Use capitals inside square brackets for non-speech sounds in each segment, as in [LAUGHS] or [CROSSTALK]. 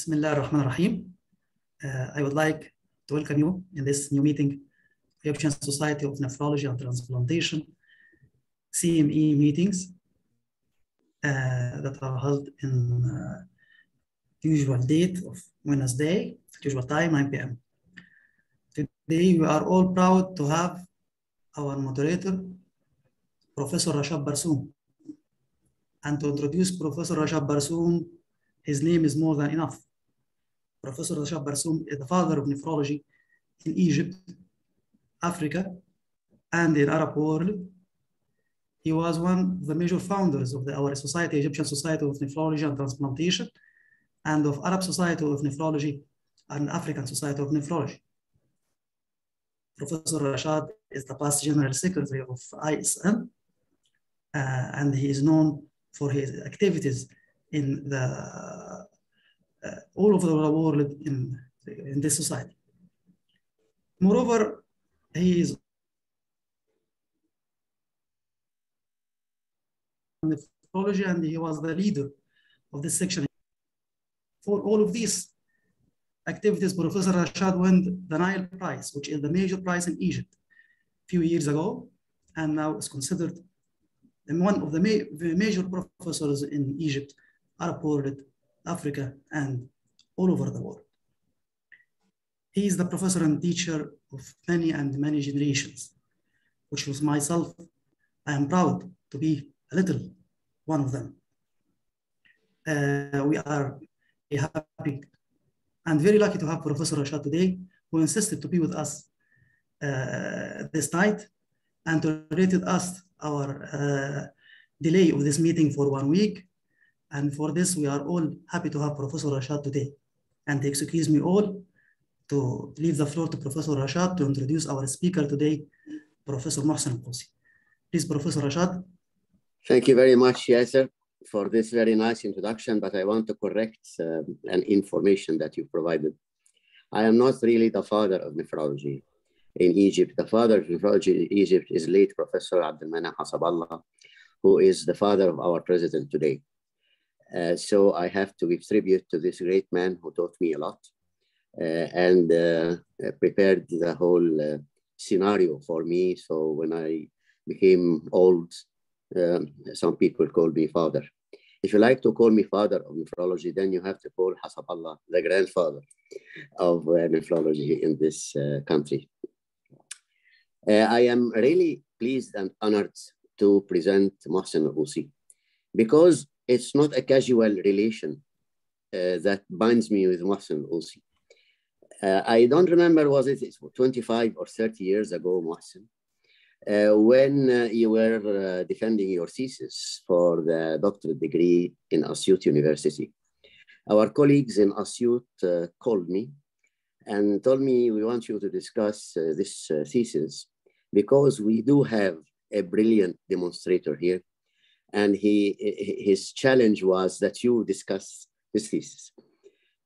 Bismillah ar-Rahman ar-Rahim. Uh, I would like to welcome you in this new meeting, Egyptian Society of Nephrology and Transplantation, CME meetings uh, that are held in uh, usual date of Wednesday, usual time, 9 p.m. Today, we are all proud to have our moderator, Professor Rashad Barsoum. And to introduce Professor Rashad Barsoum, his name is more than enough. Professor Rashad Barsoum is the father of nephrology in Egypt, Africa, and in Arab world. He was one of the major founders of the, our society, Egyptian Society of Nephrology and Transplantation, and of Arab Society of Nephrology and African Society of Nephrology. Professor Rashad is the past General Secretary of ISN, uh, and he is known for his activities in the Uh, all over the world in, in this society. Moreover, he is nephrology and he was the leader of this section. For all of these activities, Professor Rashad won the Nile Prize, which is the major prize in Egypt, a few years ago, and now is considered one of the, ma the major professors in Egypt, Arab world, Africa, and all over the world. He is the professor and teacher of many and many generations, which was myself. I am proud to be a little one of them. Uh, we are happy and very lucky to have Professor Rashad today, who insisted to be with us uh, this night and tolerated us our uh, delay of this meeting for one week. And for this, we are all happy to have Professor Rashad today. And excuse me all to leave the floor to Professor Rashad to introduce our speaker today, Professor Mohsen Kossi. Please, Professor Rashad. Thank you very much, Yasser, for this very nice introduction, but I want to correct uh, an information that you provided. I am not really the father of nephrology in Egypt. The father of nephrology in Egypt is late Professor Abdelmanah Hasaballah, who is the father of our president today. Uh, so I have to give tribute to this great man who taught me a lot uh, and uh, prepared the whole uh, scenario for me. So when I became old, um, some people called me father. If you like to call me father of nephrology, then you have to call Hasaballah the grandfather of uh, nephrology in this uh, country. I am really pleased and honored to present Mohsen Kossi because it's not a casual relation uh, that binds me with Mohsen Kossi. Uh, I don't remember, was it 25 or 30 years ago, Mohsen, uh, when uh, you were uh, defending your thesis for the doctorate degree in Asyut University. Our colleagues in Asyut uh, called me and told me, we want you to discuss this thesis because we do have a brilliant demonstrator here. And he, his challenge was that you discuss his thesis.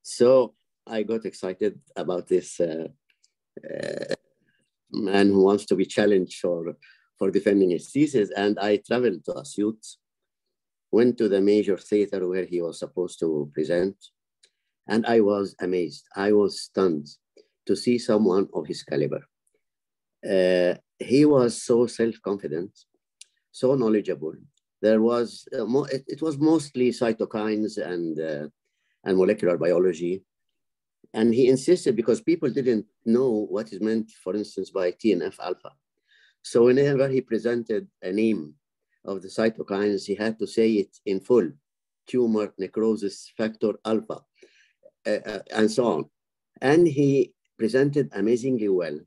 So I got excited about this uh, uh, man who wants to be challenged for, for defending his thesis. And I traveled to Asyut, went to the major theater where he was supposed to present. And I was amazed. I was stunned to see someone of his caliber. Uh, he was so self-confident, so knowledgeable. There was, uh, it, it, was mostly cytokines and, uh, and molecular biology. And he insisted because people didn't know what is meant, for instance, by TNF alpha. So whenever he presented a name of the cytokines, he had to say it in full, tumor necrosis factor alpha, uh, uh, and so on. And he presented amazingly well.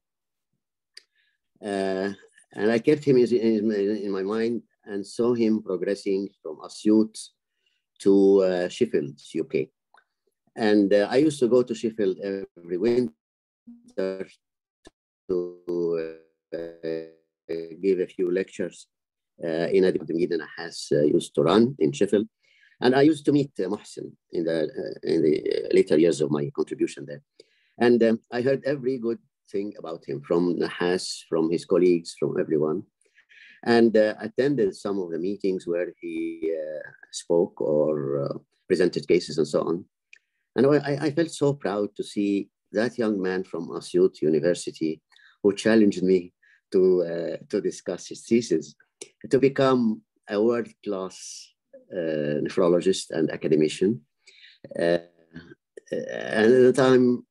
Uh, and I kept him in, in, in, my mind and saw him progressing from Asyut to uh, Sheffield, UK. And uh, I used to go to Sheffield every winter to uh, give a few lectures uh, in a meeting I has uh, used to run in Sheffield. And I used to meet uh, Mohsen in the, in the later years of my contribution there. And um, I heard every good thing about him from Nahas, from his colleagues, from everyone. And uh, attended some of the meetings where he uh, spoke or uh, presented cases and so on. And I, I felt so proud to see that young man from Asyut University who challenged me to, uh, to discuss his thesis to become a world-class uh, nephrologist and academician. Uh, and the time,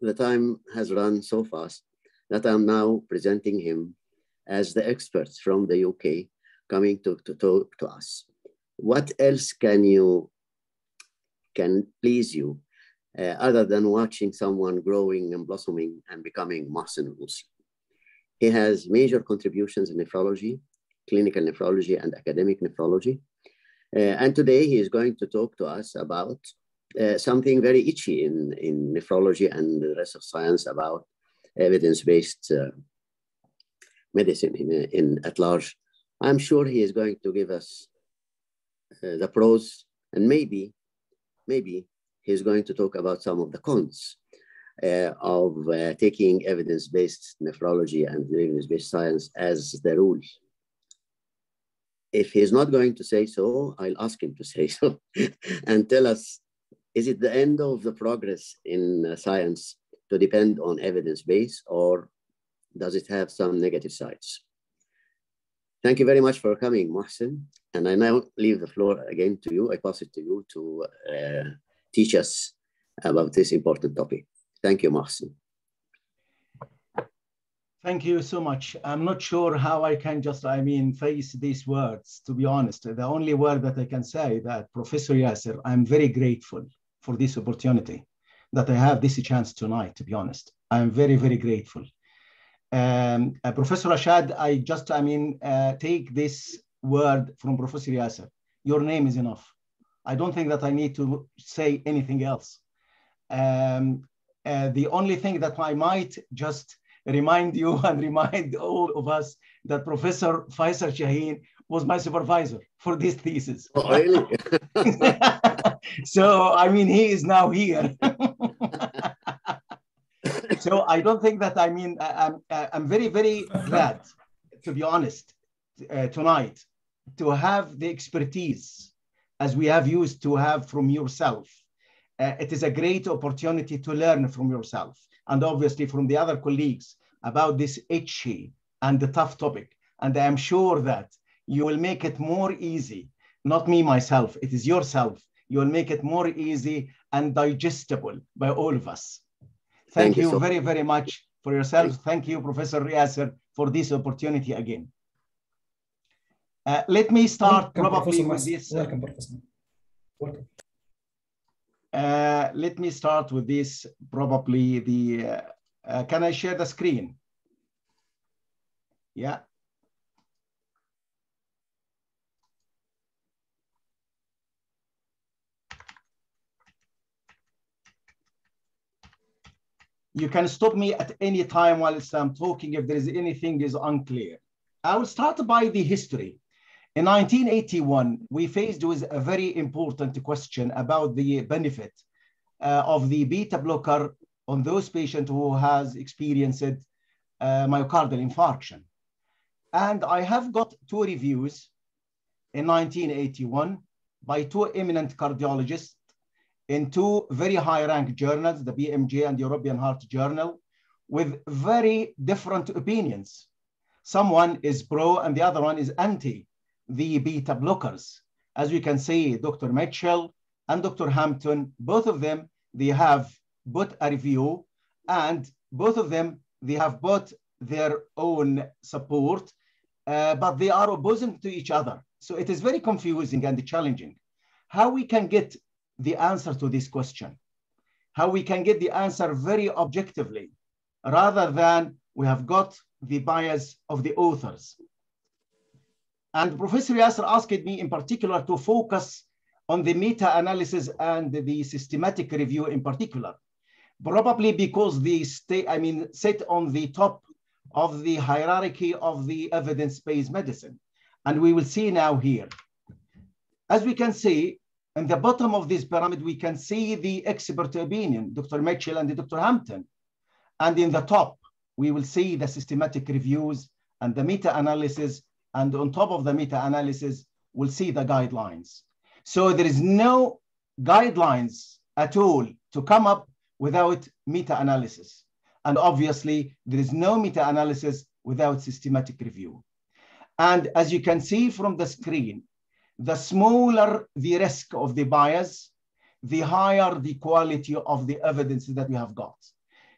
the time has run so fast that I'm now presenting him as the experts from the UK coming to, to talk to us. What else can you, can please you uh, other than watching someone growing and blossoming and becoming Mohsen Rusi? He has major contributions in nephrology, clinical nephrology and academic nephrology. Uh, and today he is going to talk to us about uh, something very itchy in, in nephrology and the rest of science about evidence-based uh, medicine in, in at large. I'm sure he is going to give us uh, the pros and maybe, maybe he's going to talk about some of the cons uh, of uh, taking evidence-based nephrology and evidence-based science as the rule. If he's not going to say so, I'll ask him to say so [LAUGHS] and tell us, is it the end of the progress in uh, science to depend on evidence base or does it have some negative sides? Thank you very much for coming, Mohsen. And I now leave the floor again to you. I pass it to you to uh, teach us about this important topic. Thank you, Mohsen. Thank you so much. I'm not sure how I can just, I mean, face these words, to be honest. The only word that I can say that Professor Yasser, I'm very grateful for this opportunity that I have this chance tonight, to be honest. I'm very, very grateful. Um, uh, Professor Rashad, I just, I mean, uh, take this word from Professor Yasser. Your name is enough. I don't think that I need to say anything else. Um, uh, the only thing that I might just remind you [LAUGHS] and remind all of us that Professor Faisal Shaheen was my supervisor for this thesis. Oh, really? [LAUGHS] so, I mean, he is now here. [LAUGHS] [LAUGHS] so I don't think that, I mean, I'm, I'm very, very glad, to be honest, uh, tonight, to have the expertise as we have used to have from yourself. Uh, it is a great opportunity to learn from yourself and obviously from the other colleagues about this itchy and the tough topic. And I'm sure that you will make it more easy, not me myself, it is yourself. You will make it more easy and digestible by all of us. Thank, Thank you, you so very, very much for yourself. Thank, Thank you, Professor Yasser, for this opportunity again. Uh, let me start Welcome, probably with this. Welcome, Professor. Welcome. Uh, let me start with this, probably the, uh, uh, can I share the screen? Yeah. You can stop me at any time while I'm talking if there is anything is unclear. I will start by the history. In 1981, we faced with a very important question about the benefit uh, of the beta blocker on those patients who has experienced uh, myocardial infarction. And I have got two reviews in 1981 by two eminent cardiologists in two very high-ranked journals, the BMJ and the European Heart Journal, with very different opinions. Someone is pro and the other one is anti the beta blockers. As we can see, Dr. Mitchell and Dr. Hampton, both of them, they have put a review and both of them, they have bought their own support, uh, but they are opposing to each other. So it is very confusing and challenging. How we can get the answer to this question, how we can get the answer very objectively, rather than we have got the bias of the authors. And Professor Yasser asked me in particular to focus on the meta-analysis and the systematic review in particular, probably because they stay, I mean, sit on the top of the hierarchy of the evidence-based medicine. And we will see now here. As we can see, in the bottom of this pyramid, we can see the expert opinion, Dr. Mitchell and Dr. Hampton. And in the top, we will see the systematic reviews and the meta-analysis. And on top of the meta-analysis, we'll see the guidelines. So there is no guidelines at all to come up without meta-analysis. And obviously, there is no meta-analysis without systematic review. And as you can see from the screen, the smaller the risk of the bias, the higher the quality of the evidence that we have got.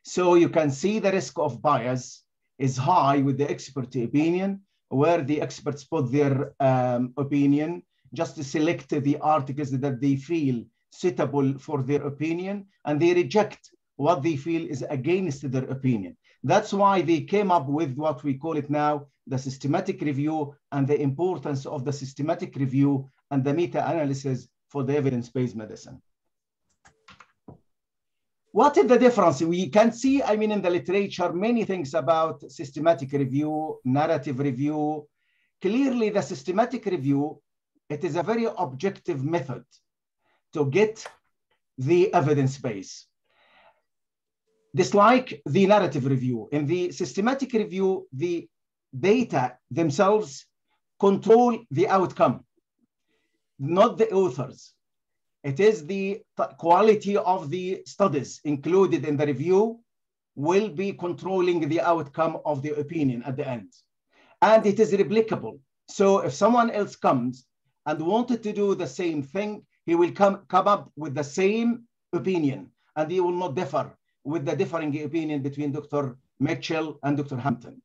So you can see the risk of bias is high with the expert opinion, where the experts put their um, opinion just to select the articles that they feel suitable for their opinion, and they reject what they feel is against their opinion. That's why they came up with what we call it now the systematic review and the importance of the systematic review and the meta-analysis for the evidence-based medicine. What is the difference? We can see, I mean, in the literature, many things about systematic review, narrative review. Clearly, the systematic review, it is a very objective method to get the evidence base. Dislike the narrative review. In the systematic review, the data themselves control the outcome, not the authors. It is the quality of the studies included in the review will be controlling the outcome of the opinion at the end. And it is replicable. So if someone else comes and wanted to do the same thing, he will come, come up with the same opinion and he will not differ with the differing opinion between Dr. Mitchell and Dr. Hampton.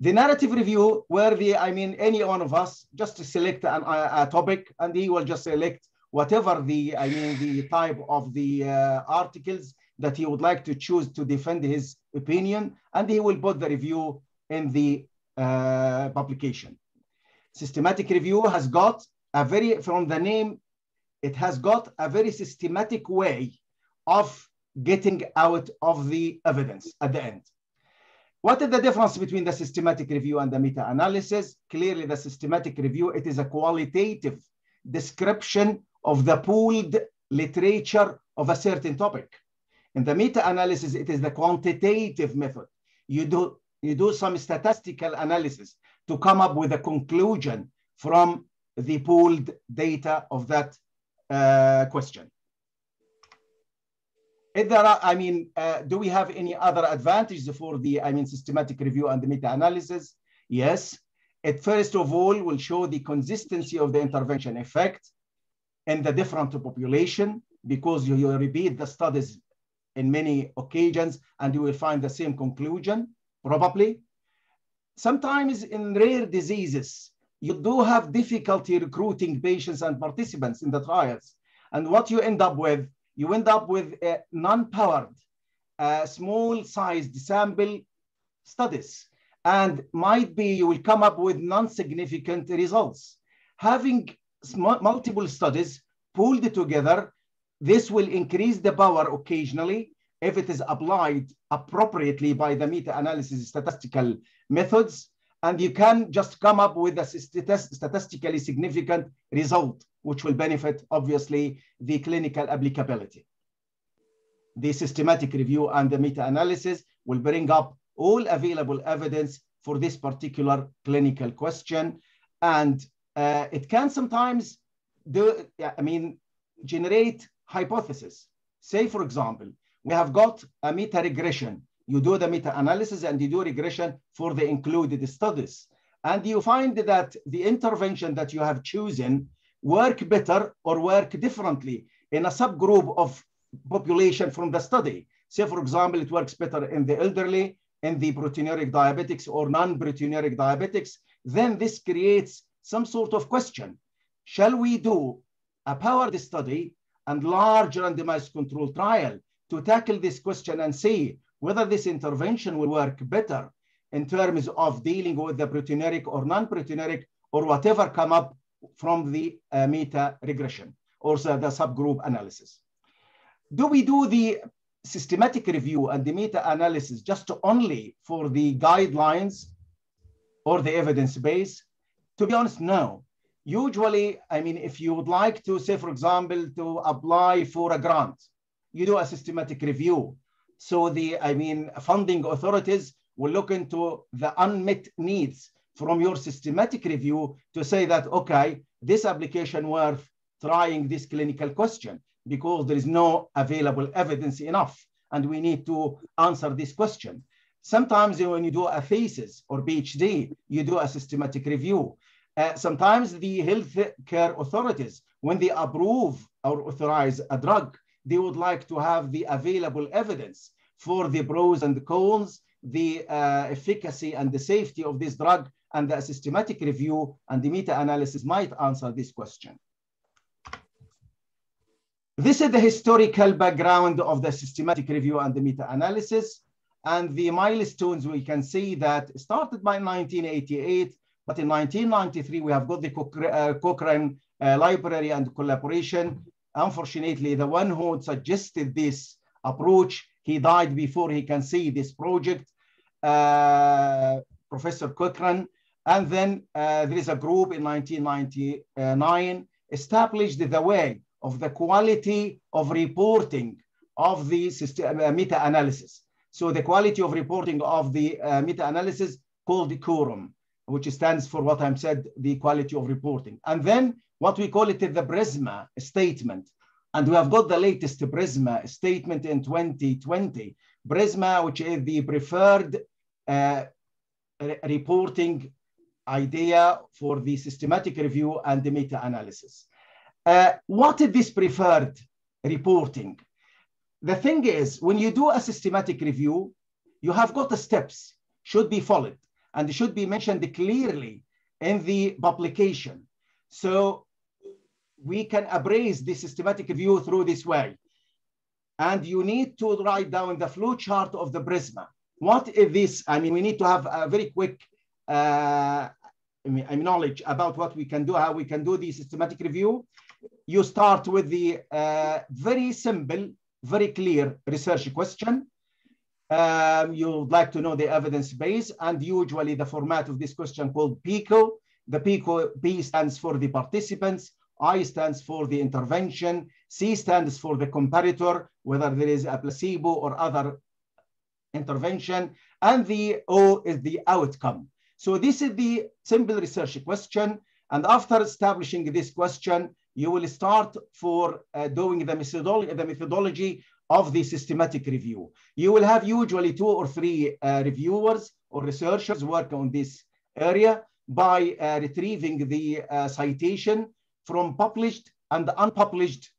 The narrative review, where the, I mean, any one of us just to select an, a, a, topic and he will just select whatever the, I mean, the type of the uh, articles that he would like to choose to defend his opinion, and he will put the review in the uh, publication. Systematic review has got a very, from the name, it has got a very systematic way of getting out of the evidence at the end. What is the difference between the systematic review and the meta-analysis? Clearly, the systematic review, it is a qualitative description of the pooled literature of a certain topic. In the meta-analysis, it is the quantitative method. You do, you do some statistical analysis to come up with a conclusion from the pooled data of that uh, question. If there are, I mean, uh, do we have any other advantages for the, I mean, systematic review and the meta-analysis? Yes. It first of all will show the consistency of the intervention effect in the different population because you, you repeat the studies in many occasions and you will find the same conclusion, probably. Sometimes in rare diseases, you do have difficulty recruiting patients and participants in the trials. And what you end up with you end up with a non-powered, small-sized sample studies. And might be you will come up with non-significant results. Having multiple studies pulled together, this will increase the power occasionally if it is applied appropriately by the meta-analysis statistical methods. And you can just come up with a statistically significant result which will benefit, obviously, the clinical applicability. The systematic review and the meta-analysis will bring up all available evidence for this particular clinical question. And uh, it can sometimes do, I mean, generate hypotheses. Say, for example, we have got a meta-regression. You do the meta-analysis and you do regression for the included studies. And you find that the intervention that you have chosen work better or work differently in a subgroup of population from the study. Say, for example, it works better in the elderly, in the proteinuric diabetics or non-proteinuric diabetics, then this creates some sort of question. Shall we do a powered study and large randomized control trial to tackle this question and see whether this intervention will work better in terms of dealing with the proteinuric or non-proteinuric or whatever come up from the uh, meta regression or the subgroup analysis. Do we do the systematic review and the meta analysis just to only for the guidelines or the evidence base? To be honest, no. Usually, I mean, if you would like to say, for example, to apply for a grant, you do a systematic review. So the, I mean, funding authorities will look into the unmet needs from your systematic review to say that, okay, this application worth trying this clinical question. because there is no available evidence enough. And we need to answer this question. Sometimes when you do a thesis or PhD, you do a systematic review. Uh, sometimes the health care authorities, when they approve or authorize a drug, they would like to have the available evidence for the pros and the cons, the uh, efficacy and the safety of this drug, and the systematic review and the meta-analysis might answer this question. This is the historical background of the systematic review and the meta-analysis. And the milestones, we can see that started by 1988, but in 1993, we have got the uh, Cochrane uh, library and collaboration. Unfortunately, the one who suggested this approach, he died before he can see this project, uh, Professor Cochrane. And then uh, there is a group in 1999 established the way of the quality of reporting of the system, uh, meta-analysis. So the quality of reporting of the uh, meta-analysis called the QUOROM, which stands for what I'm said, the quality of reporting. And then what we call it the PRISMA statement. And we have got the latest PRISMA statement in 2020. PRISMA, which is the preferred uh, re reporting idea for the systematic review and the meta-analysis. Uh, what is this preferred reporting? The thing is, when you do a systematic review, you have got the steps should be followed and should be mentioned clearly in the publication. So we can appraise the systematic review through this way. And you need to write down the flow chart of the Prisma. What is this? I mean, we need to have a very quick uh, knowledge about what we can do, how we can do the systematic review. You start with the uh, very simple, very clear research question. Um, you'd like to know the evidence base, and usually the format of this question called PICO. The PICO, P stands for the participants, I stands for the intervention, C stands for the comparator, whether there is a placebo or other intervention, and the O is the outcome. So this is the simple research question. And after establishing this question, you will start for uh, doing the methodology, the methodology of the systematic review. You will have usually two or three uh, reviewers or researchers work on this area by uh, retrieving the uh, citation from published and unpublished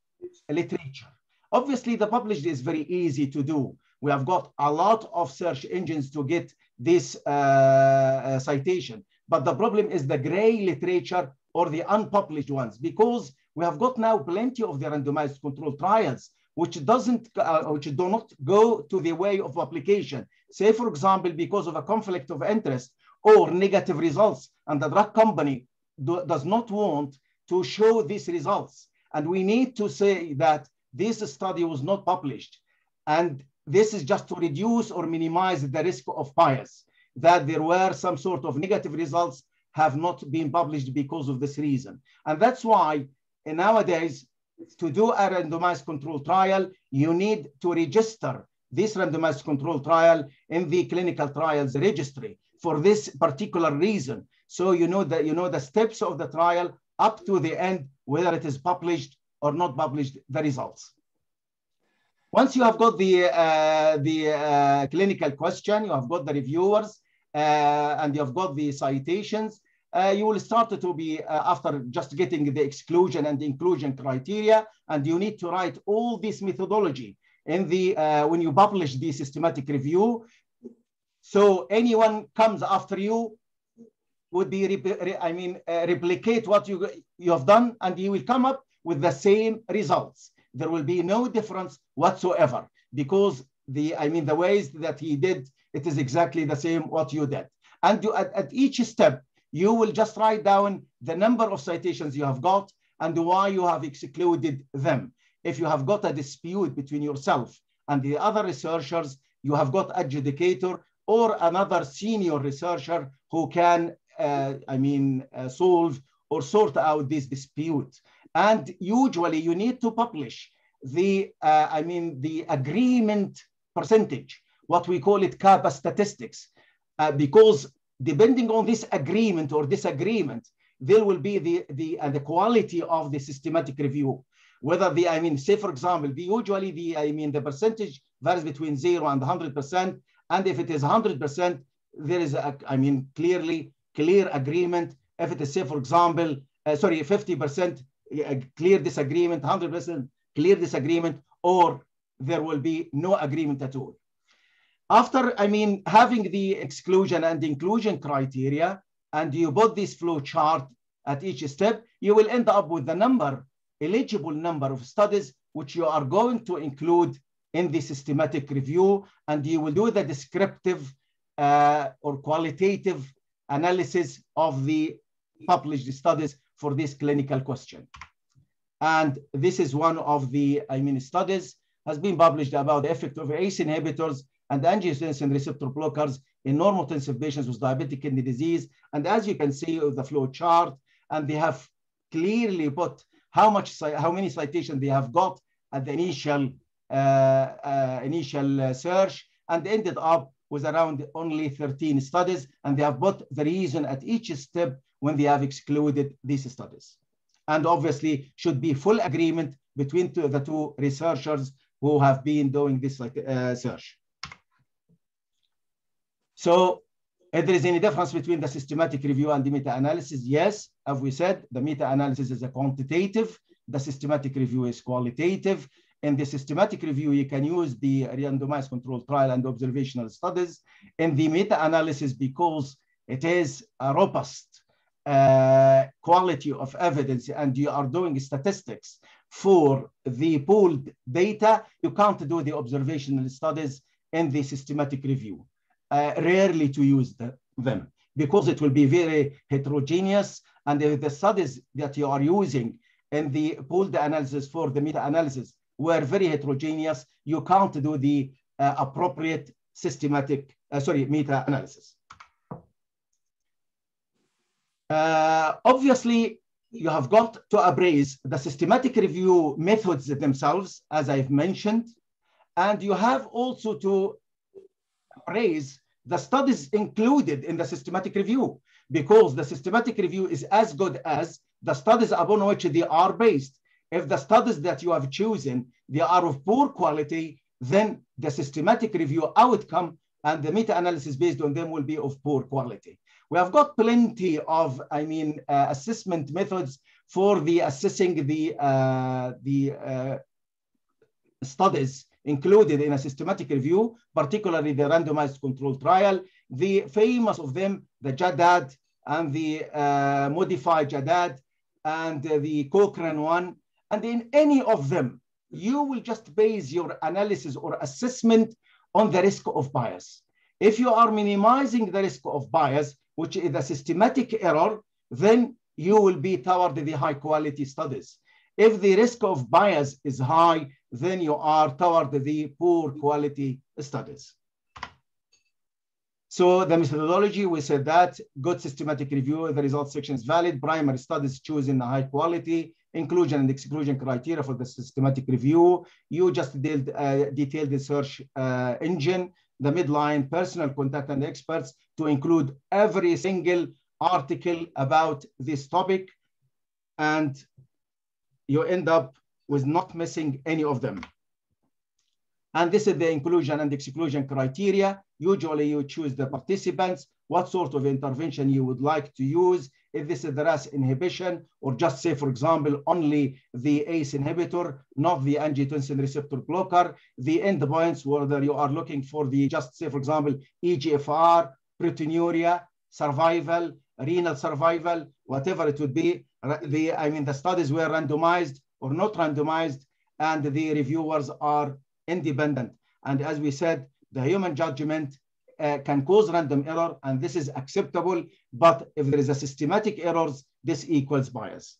literature. Obviously, the published is very easy to do. We have got a lot of search engines to get this uh, uh, citation. But the problem is the gray literature or the unpublished ones, because we have got now plenty of the randomized control trials, which doesn't, uh, which do not go to the way of application. Say, for example, because of a conflict of interest or negative results, and the drug company do, does not want to show these results. And we need to say that this study was not published. And this is just to reduce or minimize the risk of bias, that there were some sort of negative results have not been published because of this reason. And that's why nowadays, to do a randomized control trial, you need to register this randomized control trial in the clinical trials registry for this particular reason. So you know that you know the steps of the trial up to the end, whether it is published or not published, the results. Once you have got the, uh, the uh, clinical question, you have got the reviewers, uh, and you have got the citations, uh, you will start to be, uh, after just getting the exclusion and the inclusion criteria, and you need to write all this methodology in the, uh, when you publish the systematic review. So anyone comes after you would be, I mean, replicate what you, you have done, and you will come up with the same results there will be no difference whatsoever because the, I mean, the ways that he did, it is exactly the same what you did. And you, at, at each step, you will just write down the number of citations you have got and why you have excluded them. If you have got a dispute between yourself and the other researchers, you have got adjudicator or another senior researcher who can, uh, I mean, uh, solve or sort out this dispute. And usually you need to publish the, uh, I mean, the agreement percentage, what we call it kappa statistics, uh, because depending on this agreement or disagreement, there will be the, the, uh, the quality of the systematic review. whether the, I mean, say for example, the usually the, I mean, the percentage varies between zero and 100%. And if it is 100%, there is, a, I mean, clearly clear agreement. If it is, say, for example, uh, sorry, 50% clear disagreement, 100% clear disagreement, or there will be no agreement at all. After, I mean, having the exclusion and inclusion criteria, and you put this flow chart at each step, you will end up with the number, eligible number of studies, which you are going to include in the systematic review, and you will do the descriptive uh, or qualitative analysis of the published studies for this clinical question. And this is one of the, I mean, studies has been published about the effect of ACE inhibitors and angiotensin receptor blockers in normotensive patients with diabetic kidney disease. And as you can see the flow chart, and they have clearly put how much, how many citations they have got at the initial, uh, uh, initial uh, search, and ended up with around only 13 studies, and they have put the reason at each step when they have excluded these studies. And obviously should be full agreement between two, the two researchers who have been doing this like, uh, search. So if there is any difference between the systematic review and the meta-analysis, yes, as we said, the meta-analysis is a quantitative, the systematic review is qualitative. In the systematic review, you can use the randomized controlled trial and observational studies. In the meta-analysis, because it is a robust uh, quality of evidence and you are doing statistics for the pooled data, you can't do the observational studies in the systematic review. Uh, rarely to use the, them because it will be very heterogeneous. And if the studies that you are using in the pooled analysis for the meta-analysis were very heterogeneous, you can't do the uh, appropriate systematic, uh, sorry, meta-analysis. Uh, obviously, you have got to appraise the systematic review methods themselves, as I've mentioned, and you have also to appraise the studies included in the systematic review, because the systematic review is as good as the studies upon which they are based. If the studies that you have chosen, they are of poor quality, then the systematic review outcome and the meta-analysis based on them will be of poor quality. We have got plenty of, I mean, uh, assessment methods for the assessing the, uh, the uh, studies included in a systematic review, particularly the randomized control trial. The famous of them, the JADAD and the uh, modified JADAD and uh, the Cochrane one. And in any of them, you will just base your analysis or assessment on the risk of bias. If you are minimizing the risk of bias, which is a systematic error, then you will be toward the high quality studies. If the risk of bias is high, then you are toward the poor quality studies. So the methodology, we said that good systematic review, the results section is valid, primary studies choosing the high quality, inclusion and exclusion criteria for the systematic review. You just did, uh, detailed the search uh, engine, the Medline, personal contact and experts to include every single article about this topic. And you end up with not missing any of them. And this is the inclusion and exclusion criteria. Usually you choose the participants, what sort of intervention you would like to use, if this is the RAS inhibition, or just say, for example, only the ACE inhibitor, not the angiotensin receptor blocker, the endpoints, whether you are looking for the, just say, for example, EGFR, proteinuria, survival, renal survival, whatever it would be. The, I mean, the studies were randomized or not randomized, and the reviewers are independent. And as we said, the human judgment can cause random error, and this is acceptable. But if there is a systematic errors, this equals bias.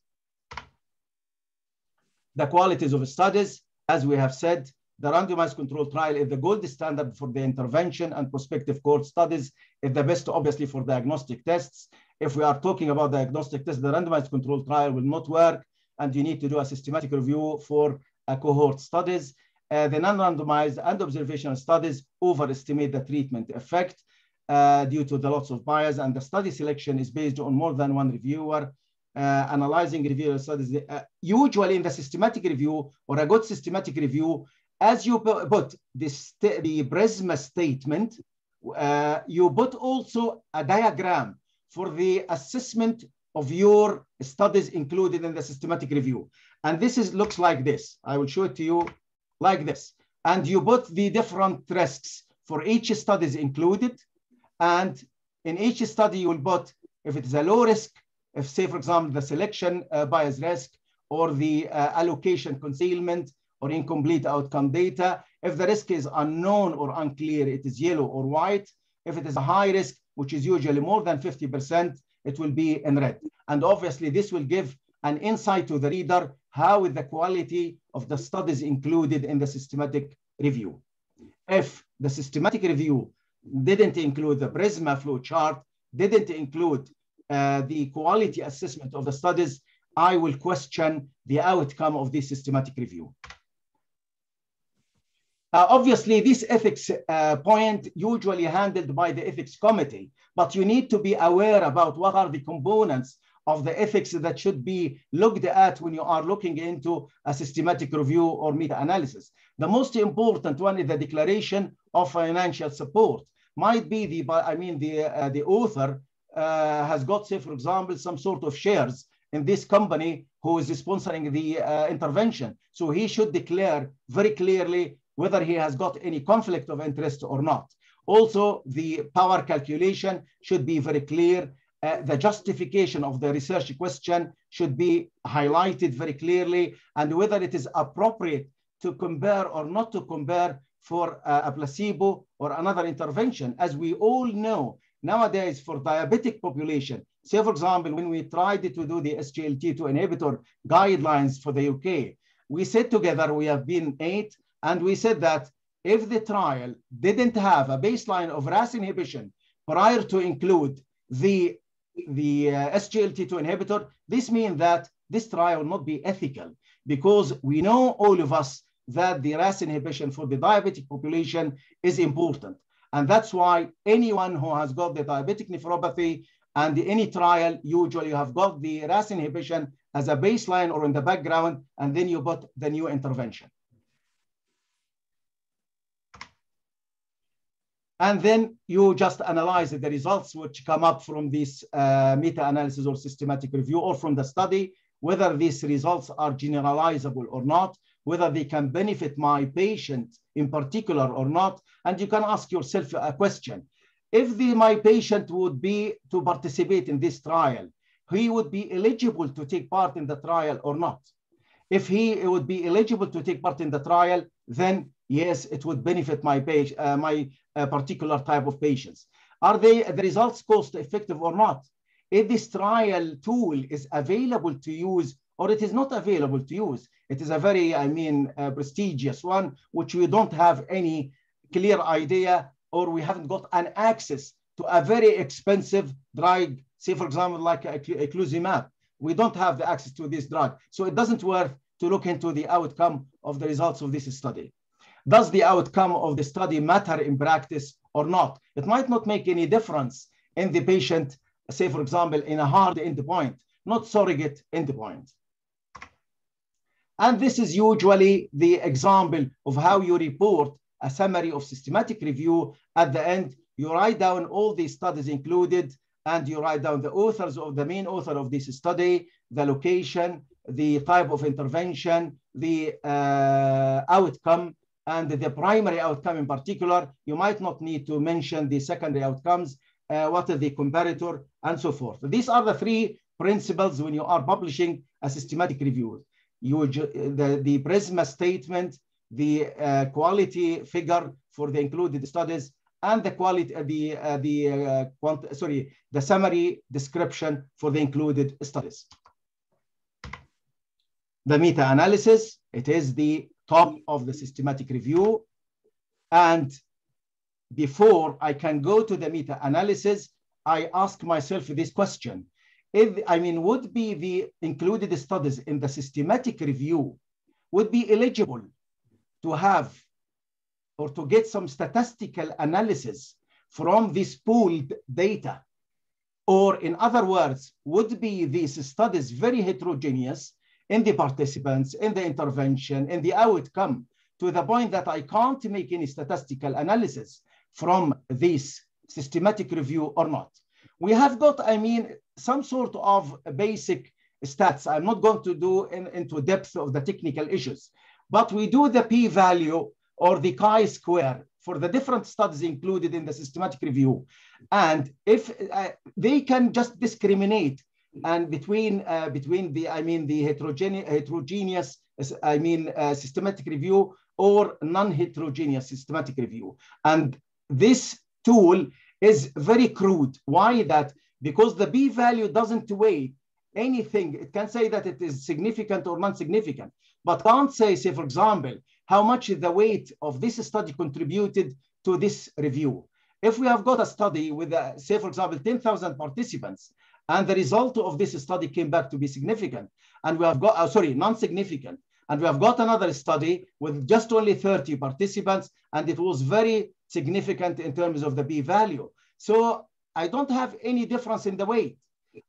The qualities of studies, as we have said, the randomized control trial is the gold standard for the intervention and prospective cohort studies is the best, obviously, for diagnostic tests. If we are talking about diagnostic tests, the randomized control trial will not work and you need to do a systematic review for uh, cohort studies. Uh, the non-randomized and observational studies overestimate the treatment effect uh, due to the lots of bias and the study selection is based on more than one reviewer uh, analyzing review studies. Uh, usually in the systematic review or a good systematic review, as you put this, the Prisma statement, uh, you put also a diagram for the assessment of your studies included in the systematic review. And this is looks like this. I will show it to you like this. And you put the different risks for each studies included. And in each study, you will put if it is a low risk, if say, for example, the selection uh, bias risk or the uh, allocation concealment or incomplete outcome data. If the risk is unknown or unclear, it is yellow or white. If it is a high risk, which is usually more than 50%, it will be in red. And obviously this will give an insight to the reader how is the quality of the studies included in the systematic review. If the systematic review didn't include the Prisma flow chart, didn't include uh, the quality assessment of the studies, I will question the outcome of this systematic review. Uh, obviously, this ethics uh, point usually handled by the ethics committee, but you need to be aware about what are the components of the ethics that should be looked at when you are looking into a systematic review or meta-analysis. The most important one is the declaration of financial support. Might be the, I mean, the, uh, the author uh, has got, say, for example, some sort of shares in this company who is sponsoring the uh, intervention. So he should declare very clearly whether he has got any conflict of interest or not. Also, the power calculation should be very clear. Uh, the justification of the research question should be highlighted very clearly and whether it is appropriate to compare or not to compare for uh, a placebo or another intervention. As we all know, nowadays for diabetic population, say for example, when we tried to do the SGLT2 inhibitor guidelines for the UK, we said together, we have been eight, and we said that if the trial didn't have a baseline of RAS inhibition prior to include the, the uh, SGLT2 inhibitor, this means that this trial will not be ethical because we know all of us that the RAS inhibition for the diabetic population is important. And that's why anyone who has got the diabetic nephropathy and any trial, usually you have got the RAS inhibition as a baseline or in the background, and then you put the new intervention. And then you just analyze the results which come up from this uh, meta-analysis or systematic review or from the study, whether these results are generalizable or not, whether they can benefit my patient in particular or not. And you can ask yourself a question. If the, my patient would be to participate in this trial, he would be eligible to take part in the trial or not. If he would be eligible to take part in the trial, then yes, it would benefit my, page, uh, my uh, particular type of patients. Are they the results cost effective or not? If this trial tool is available to use or it is not available to use, it is a very, I mean, uh, prestigious one, which we don't have any clear idea or we haven't got an access to a very expensive drug, say for example, like eculizumab. We don't have the access to this drug. So it doesn't worth to look into the outcome of the results of this study. Does the outcome of the study matter in practice or not? It might not make any difference in the patient, say for example, in a hard endpoint, not surrogate endpoint. And this is usually the example of how you report a summary of systematic review. At the end, you write down all the studies included and you write down the authors of the main author of this study, the location, the type of intervention, the uh, outcome, and the primary outcome in particular. You might not need to mention the secondary outcomes, uh, what is the comparator, and so forth. These are the three principles when you are publishing a systematic review. You, the, the Prisma statement, the uh, quality figure for the included studies, and the quality, uh, the, uh, the uh, quant sorry, the summary description for the included studies. The meta-analysis, it is the top of the systematic review. And before I can go to the meta-analysis, I ask myself this question. If, I mean, would be the included studies in the systematic review would be eligible to have or to get some statistical analysis from this pooled data? Or in other words, would be these studies very heterogeneous in the participants, in the intervention, in the outcome, to the point that I can't make any statistical analysis from this systematic review or not. We have got, I mean, some sort of basic stats. I'm not going to do in, into depth of the technical issues, but we do the p-value or the chi-square for the different studies included in the systematic review. And if uh, they can just discriminate and between uh, between the I mean the heterogene heterogeneous I mean uh, systematic review or non-heterogeneous systematic review. And this tool is very crude. Why that? Because the p-value doesn't weigh anything. It can say that it is significant or non-significant, but can't say, say, for example, how much the weight of this study contributed to this review. If we have got a study with, uh, say, for example, 10,000 participants, and the result of this study came back to be significant, and we have got, uh, sorry, non-significant, and we have got another study with just only 30 participants, and it was very significant in terms of the p-value. So I don't have any difference in the weight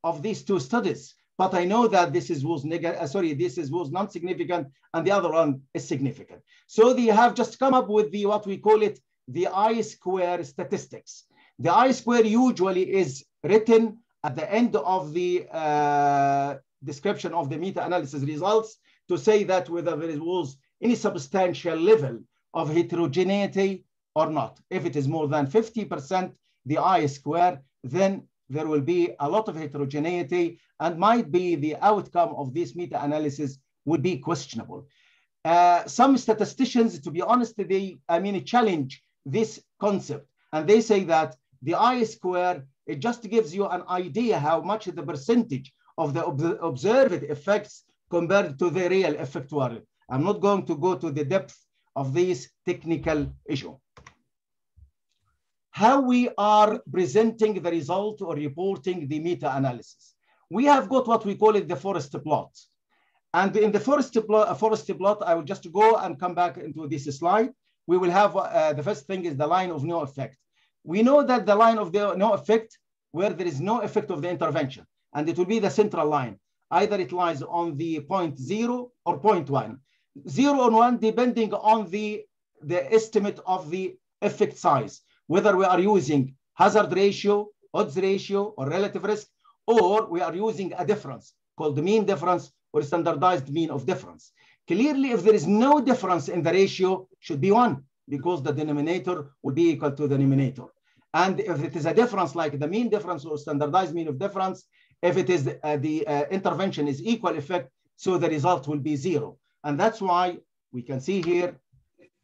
of these two studies, but I know that this is was negative, uh, sorry, this is was non-significant and the other one is significant. So they have just come up with the, what we call it, the I-square statistics. The I-square usually is written at the end of the uh, description of the meta-analysis results to say that whether there was any substantial level of heterogeneity or not. If it is more than 50%, the I-square, then there will be a lot of heterogeneity and might be the outcome of this meta-analysis would be questionable. Uh, some statisticians, to be honest, they, I mean, challenge this concept. And they say that the I-square, it just gives you an idea how much the percentage of the ob observed effects compared to the real effect were. I'm not going to go to the depth of this technical issue how we are presenting the result or reporting the meta-analysis. We have got what we call it the forest plot. And in the forest plot, forest plot, I will just go and come back into this slide. We will have, uh, the first thing is the line of no effect. We know that the line of the no effect, where there is no effect of the intervention, and it will be the central line. Either it lies on the point zero or point one. Zero or one, depending on the, the estimate of the effect size whether we are using hazard ratio, odds ratio, or relative risk, or we are using a difference called the mean difference or standardized mean of difference. Clearly, if there is no difference in the ratio, should be one because the denominator will be equal to the numerator. And if it is a difference like the mean difference or standardized mean of difference, if it is uh, the uh, intervention is equal effect, so the result will be zero. And that's why we can see here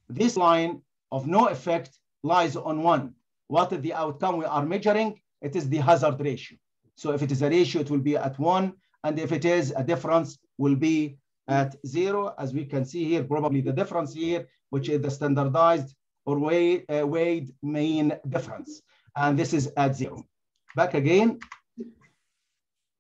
this line of no effect lies on one. What is the outcome we are measuring? It is the hazard ratio. So if it is a ratio, it will be at one. And if it is a difference, will be at zero. As we can see here, probably the difference here, which is the standardized or weighed, uh, weighed mean difference. And this is at zero. Back again.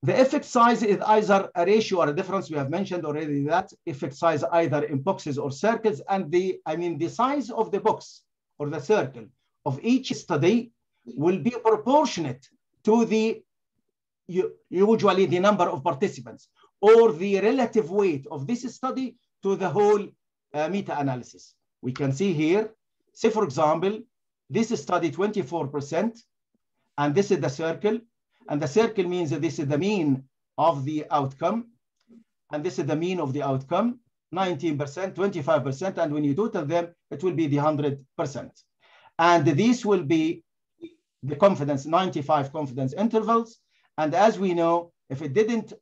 The effect size is either a ratio or a difference. We have mentioned already that effect size either in boxes or circles. And the, I mean, the size of the box or the circle of each study will be proportionate to the usually the number of participants or the relative weight of this study to the whole uh, meta-analysis. We can see here, say for example, this is study 24%, and this is the circle, and the circle means that this is the mean of the outcome, and this is the mean of the outcome, 19%, 25%, and when you total them, it will be the 100%. And these will be the confidence, 95 confidence intervals. And as we know, if it didn't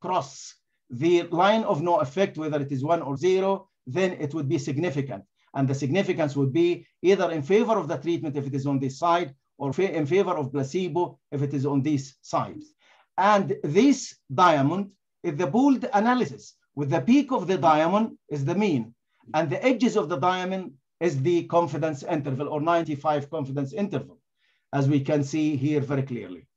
cross the line of no effect, whether it is one or zero, then it would be significant. And the significance would be either in favor of the treatment if it is on this side, or in favor of placebo if it is on this side. And this diamond is the pooled analysis with the peak of the diamond is the mean, and the edges of the diamond is the confidence interval or 95 confidence interval, as we can see here very clearly.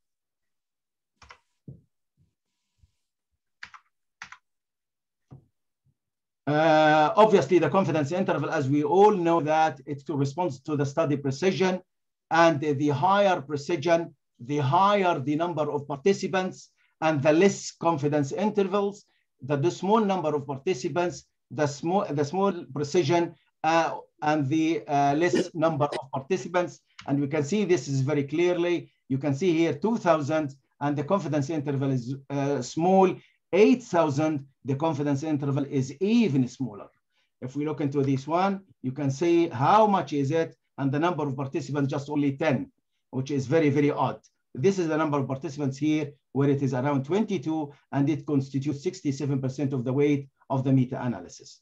Uh, obviously, the confidence interval, as we all know that it corresponds to the study precision, and the higher precision, the higher the number of participants and the less confidence intervals, the, the small number of participants, the small, the small precision, uh, and the uh, less number of participants. And we can see this is very clearly. You can see here 2000 and the confidence interval is uh, small. 8,000, the confidence interval is even smaller. If we look into this one, you can see how much is it and the number of participants just only 10, which is very, very odd. This is the number of participants here where it is around 22 and it constitutes 67% of the weight of the meta-analysis.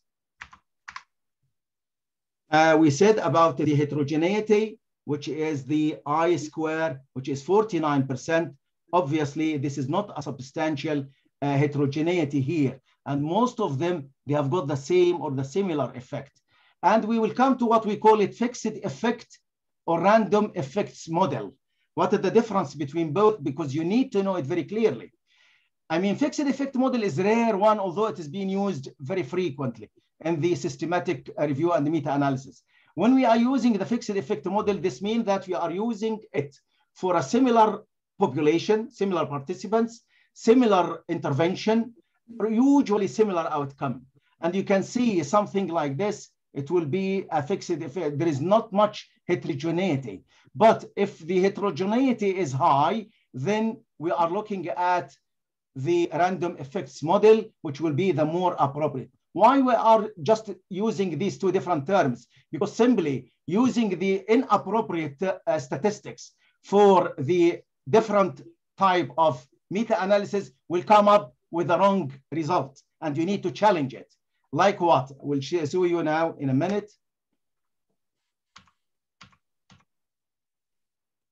Uh, we said about the heterogeneity, which is the I square, which is 49%. Obviously, this is not a substantial uh, heterogeneity here. And most of them, they have got the same or the similar effect. And we will come to what we call it fixed effect or random effects model. What is the difference between both? Because you need to know it very clearly. I mean, fixed effect model is rare one, although it is being used very frequently in the systematic review and meta-analysis. When we are using the fixed effect model, this means that we are using it for a similar population, similar participants, similar intervention, usually similar outcome. And you can see something like this, it will be a fixed effect. There is not much heterogeneity. But if the heterogeneity is high, then we are looking at the random effects model, which will be the more appropriate. Why we are just using these two different terms? Because simply using the inappropriate uh, statistics for the different type of meta-analysis will come up with the wrong result and you need to challenge it. Like what? We'll show you now in a minute.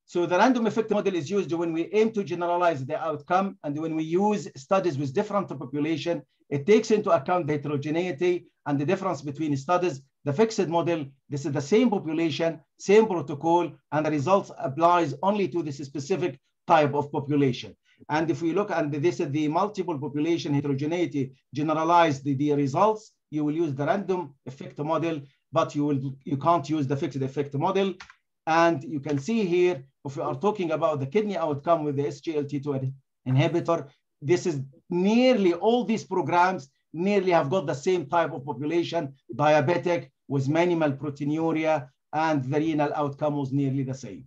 So the random effect model is used when we aim to generalize the outcome and when we use studies with different population, it takes into account the heterogeneity and the difference between studies. The fixed model, this is the same population, same protocol, and the results applies only to this specific type of population. And if we look at this is the multiple population heterogeneity generalized the, the results, you will use the random effect model, but you will you can't use the fixed effect model. And you can see here, if we are talking about the kidney outcome with the SGLT2 inhibitor, this is nearly all these programs nearly have got the same type of population, diabetic with minimal proteinuria, and the renal outcome was nearly the same.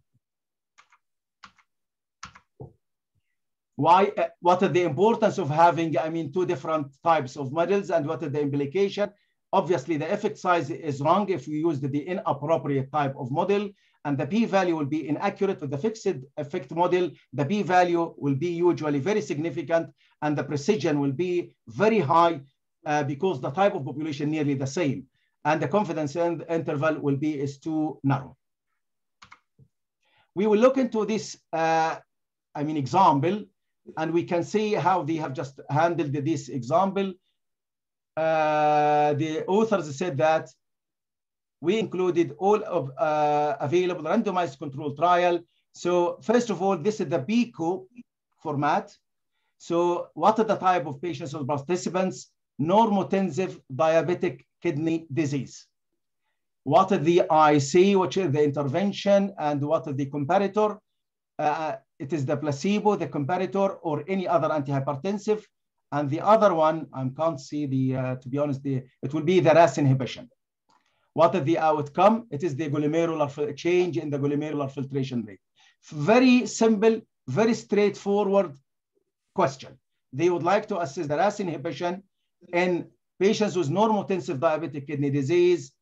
Why, uh, what is the importance of having, I mean, two different types of models and what is the implication? Obviously, the effect size is wrong if you use the, the inappropriate type of model and the p-value will be inaccurate with the fixed effect model. The p-value will be usually very significant and the precision will be very high uh, because the type of population nearly the same and the confidence interval will be is too narrow. We will look into this, uh, I mean, example and we can see how they have just handled this example. Uh, the authors said that we included all of uh, available randomized control trial. So first of all, this is the PICO format. So what are the type of patients or participants? Normotensive diabetic kidney disease. What are the IC, which is the intervention, and what is the comparator? Uh, it is the placebo, the comparator, or any other antihypertensive. And the other one, I can't see the, uh, to be honest, the, it will be the RAS inhibition. What is the outcome? It is the glomerular change in the glomerular filtration rate. Very simple, very straightforward question. They would like to assess the RAS inhibition in patients with normotensive diabetic kidney disease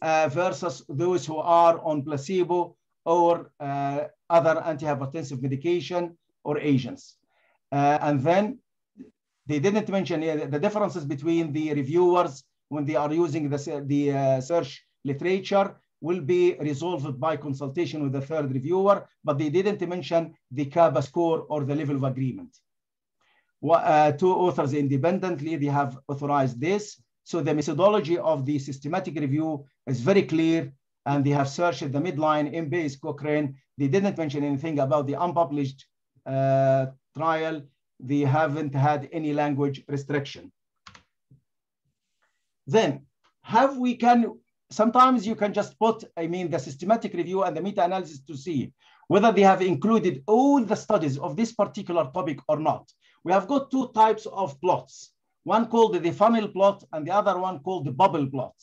uh, versus those who are on placebo or uh, other antihypertensive medication or agents. Uh, and then they didn't mention the differences between the reviewers when they are using the, the uh, search literature will be resolved by consultation with the third reviewer, but they didn't mention the kappa score or the level of agreement. Uh, two authors independently, they have authorized this. So the methodology of the systematic review is very clear and they have searched the Medline in base Cochrane. They didn't mention anything about the unpublished uh, trial. They haven't had any language restriction. Then, have we can, sometimes you can just put, I mean, the systematic review and the meta-analysis to see whether they have included all the studies of this particular topic or not. We have got two types of plots, one called the funnel plot and the other one called the bubble plot.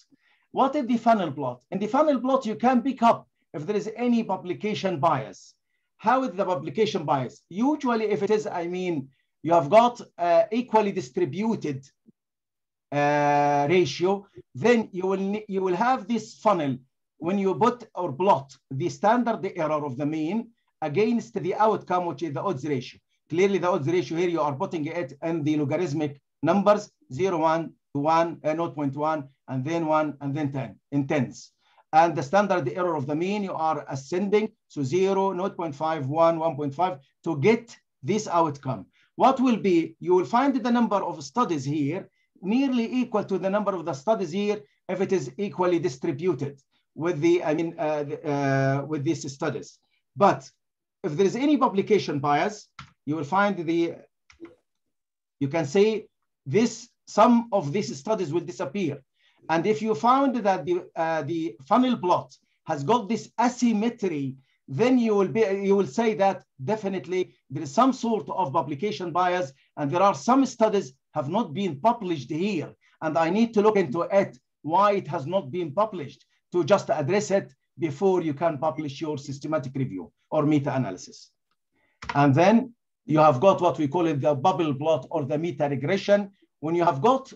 What is the funnel plot? In the funnel plot, you can pick up if there is any publication bias. How is the publication bias? Usually, if it is, I mean, you have got uh, equally distributed uh, ratio, then you will, you will have this funnel when you put or plot the standard error of the mean against the outcome, which is the odds ratio. Clearly, the odds ratio here, you are putting it in the logarithmic numbers, 0, 1 to 1, uh, 0.1, and then 1, and then 10, in tens. And the standard error of the mean, you are ascending, so 0, 0.5, 1, 1.5, to get this outcome. What will be, you will find the number of studies here nearly equal to the number of the studies here if it is equally distributed with the, I mean, uh, uh, with these studies. But if there is any publication bias, you will find the, you can say this, some of these studies will disappear. And if you found that the, uh, the funnel plot has got this asymmetry, then you will be you will say that definitely there is some sort of publication bias, and there are some studies have not been published here, and I need to look into it why it has not been published to just address it before you can publish your systematic review or meta-analysis. And then you have got what we call it the bubble plot or the meta regression. When you have got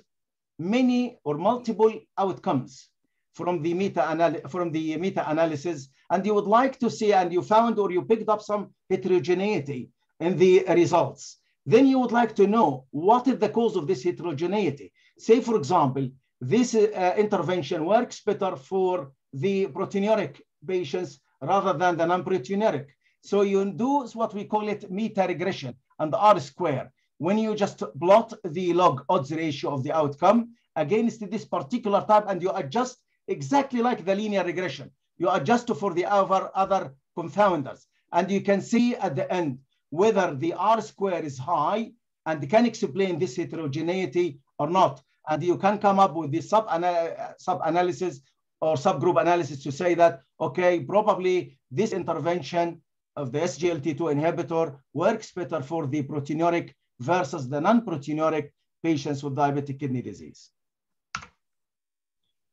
many or multiple outcomes from the meta from the meta analysis, and you would like to see, and you found or you picked up some heterogeneity in the results, then you would like to know what is the cause of this heterogeneity. Say, for example, this uh, intervention works better for the proteinuric patients rather than the non-proteinuric. So you do what we call it meta regression and R square. When you just plot the log odds ratio of the outcome against this particular type and you adjust exactly like the linear regression. You adjust for the other, other confounders. And you can see at the end whether the R square is high and can explain this heterogeneity or not. And you can come up with the sub-analysis sub or subgroup analysis to say that, okay, probably this intervention of the SGLT2 inhibitor works better for the proteinuric versus the non-proteinuric patients with diabetic kidney disease.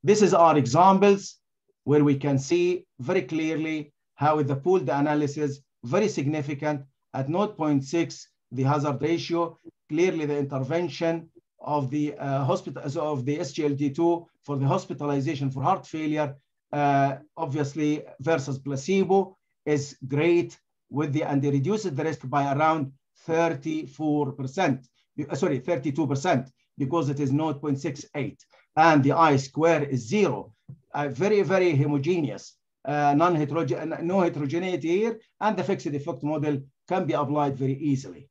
This is our examples where we can see very clearly how the pooled analysis, very significant at 0.6, the hazard ratio, clearly the intervention of the uh, hospital of the SGLT2 for the hospitalization for heart failure, uh, obviously versus placebo is great with the and they reduces the risk by around 34%, uh, sorry, 32% because it is 0.68 and the I square is zero. Uh, very, very homogeneous, uh, non-heterogeneous, no heterogeneity here, and the fixed effect model can be applied very easily.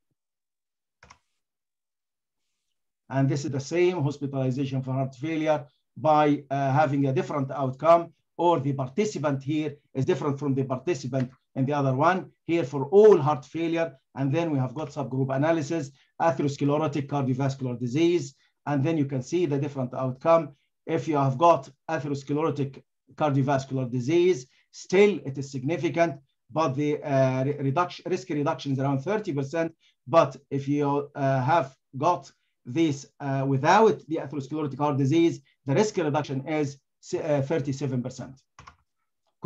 And this is the same hospitalization for heart failure by uh, having a different outcome or the participant here is different from the participant in the other one. Here for all heart failure. And then we have got subgroup analysis, atherosclerotic cardiovascular disease. And then you can see the different outcome. If you have got atherosclerotic cardiovascular disease, still it is significant, but the uh, reduction, risk reduction is around 30%. But if you uh, have got this uh, without the atherosclerotic heart disease, the risk reduction is 37% uh,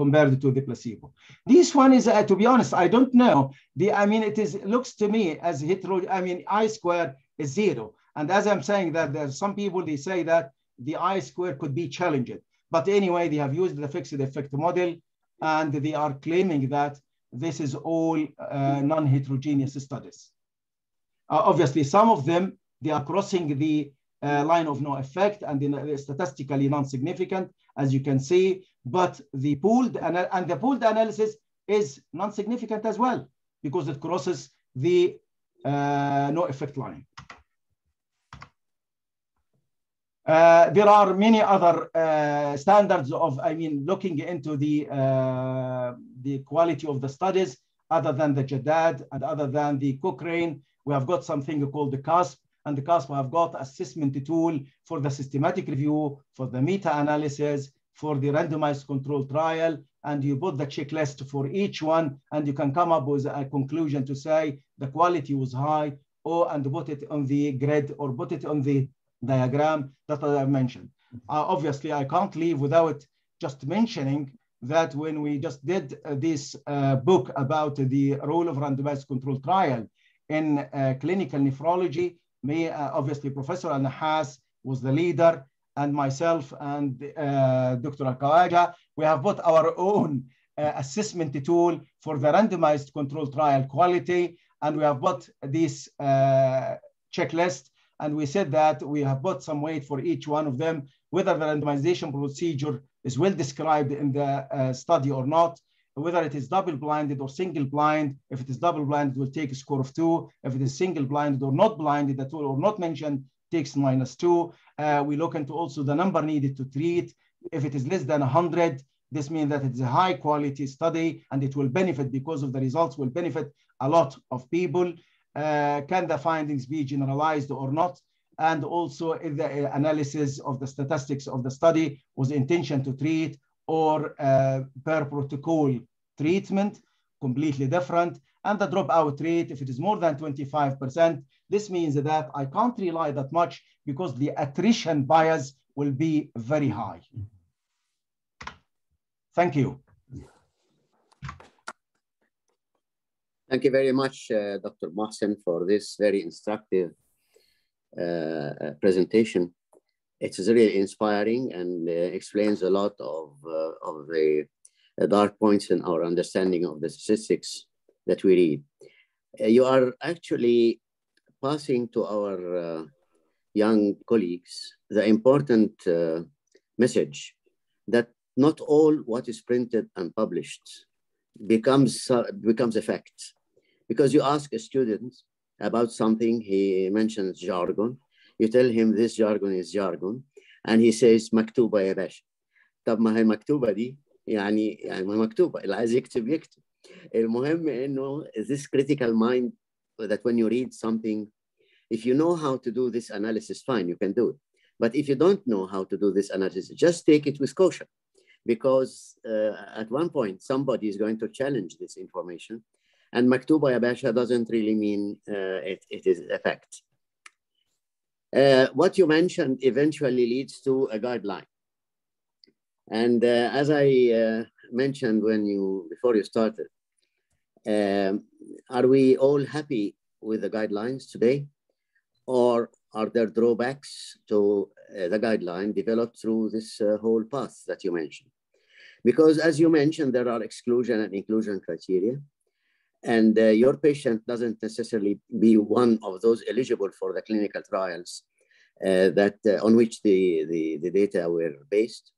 compared to the placebo. This one is, uh, to be honest, I don't know. The, I mean, it is looks to me as hetero, I mean, I square is zero. And as I'm saying that there's some people, they say that the I square could be challenged. But anyway, they have used the fixed effect model and they are claiming that this is all uh, non-heterogeneous studies. Uh, obviously, some of them, they are crossing the uh, line of no effect and in, statistically non-significant, as you can see, but the pooled, and the pooled analysis is non-significant as well, because it crosses the uh, no effect line. Uh, there are many other uh, standards of, I mean, looking into the, uh, the quality of the studies other than the JADAD and other than the Cochrane. We have got something called the CASP, and the CASP have got assessment tool for the systematic review, for the meta-analysis, for the randomized control trial and you put the checklist for each one and you can come up with a conclusion to say the quality was high or and put it on the grid or put it on the diagram that I mentioned. Uh, obviously, I can't leave without just mentioning that when we just did uh, this uh, book about the role of randomized control trial in uh, clinical nephrology, me, uh, obviously Professor Al-Nahas was the leader and myself and uh, Dr. Al-Kawaja, we have put our own uh, assessment tool for the randomized control trial quality. And we have put this checklist and we said that we have put some weight for each one of them, whether the randomization procedure is well described in the uh, study or not, whether it is double-blinded or single-blind. If it is double-blinded, will take a score of two. If it is single-blinded or not blinded at all or not mentioned, takes minus two. Uh, we look into also the number needed to treat. If it is less than 100, this means that it's a high quality study and it will benefit because of the results will benefit a lot of people. Uh, can the findings be generalized or not? And also if the analysis of the statistics of the study was intention to treat or uh, per protocol treatment, completely different. And the dropout rate, if it is more than 25%, this means that I can't rely that much because the attrition bias will be very high. Thank you. Thank you very much, uh, Dr. Mohsen, for this very instructive uh, presentation. It is really inspiring and uh, explains a lot of, uh, of the dark points in our understanding of the statistics that we read. you are actually passing to our young colleagues the important message that not all what is printed and published becomes uh, becomes a fact because you ask a student about something, he mentions jargon. You tell him this jargon is jargon, and he says مكتوبة يا باشا. طب ما هي المكتوبة دي يعني يعني ما مكتوبة اللي عايز يكتب يكتب. المهم إنه this critical mind that when you read something, if you know how to do this analysis, fine, you can do it. But if you don't know how to do this analysis, just take it with caution because uh, at one point somebody is going to challenge this information and maktuba ya basha doesn't really mean uh, it, it is a fact. Uh, what you mentioned eventually leads to a guideline. And uh, as I uh, mentioned when you, before you started, um, are we all happy with the guidelines today? Or are there drawbacks to uh, the guideline developed through this uh, whole path that you mentioned? Because as you mentioned, there are exclusion and inclusion criteria and uh, your patient doesn't necessarily be one of those eligible for the clinical trials uh, that uh, on which the, the, the, data were based.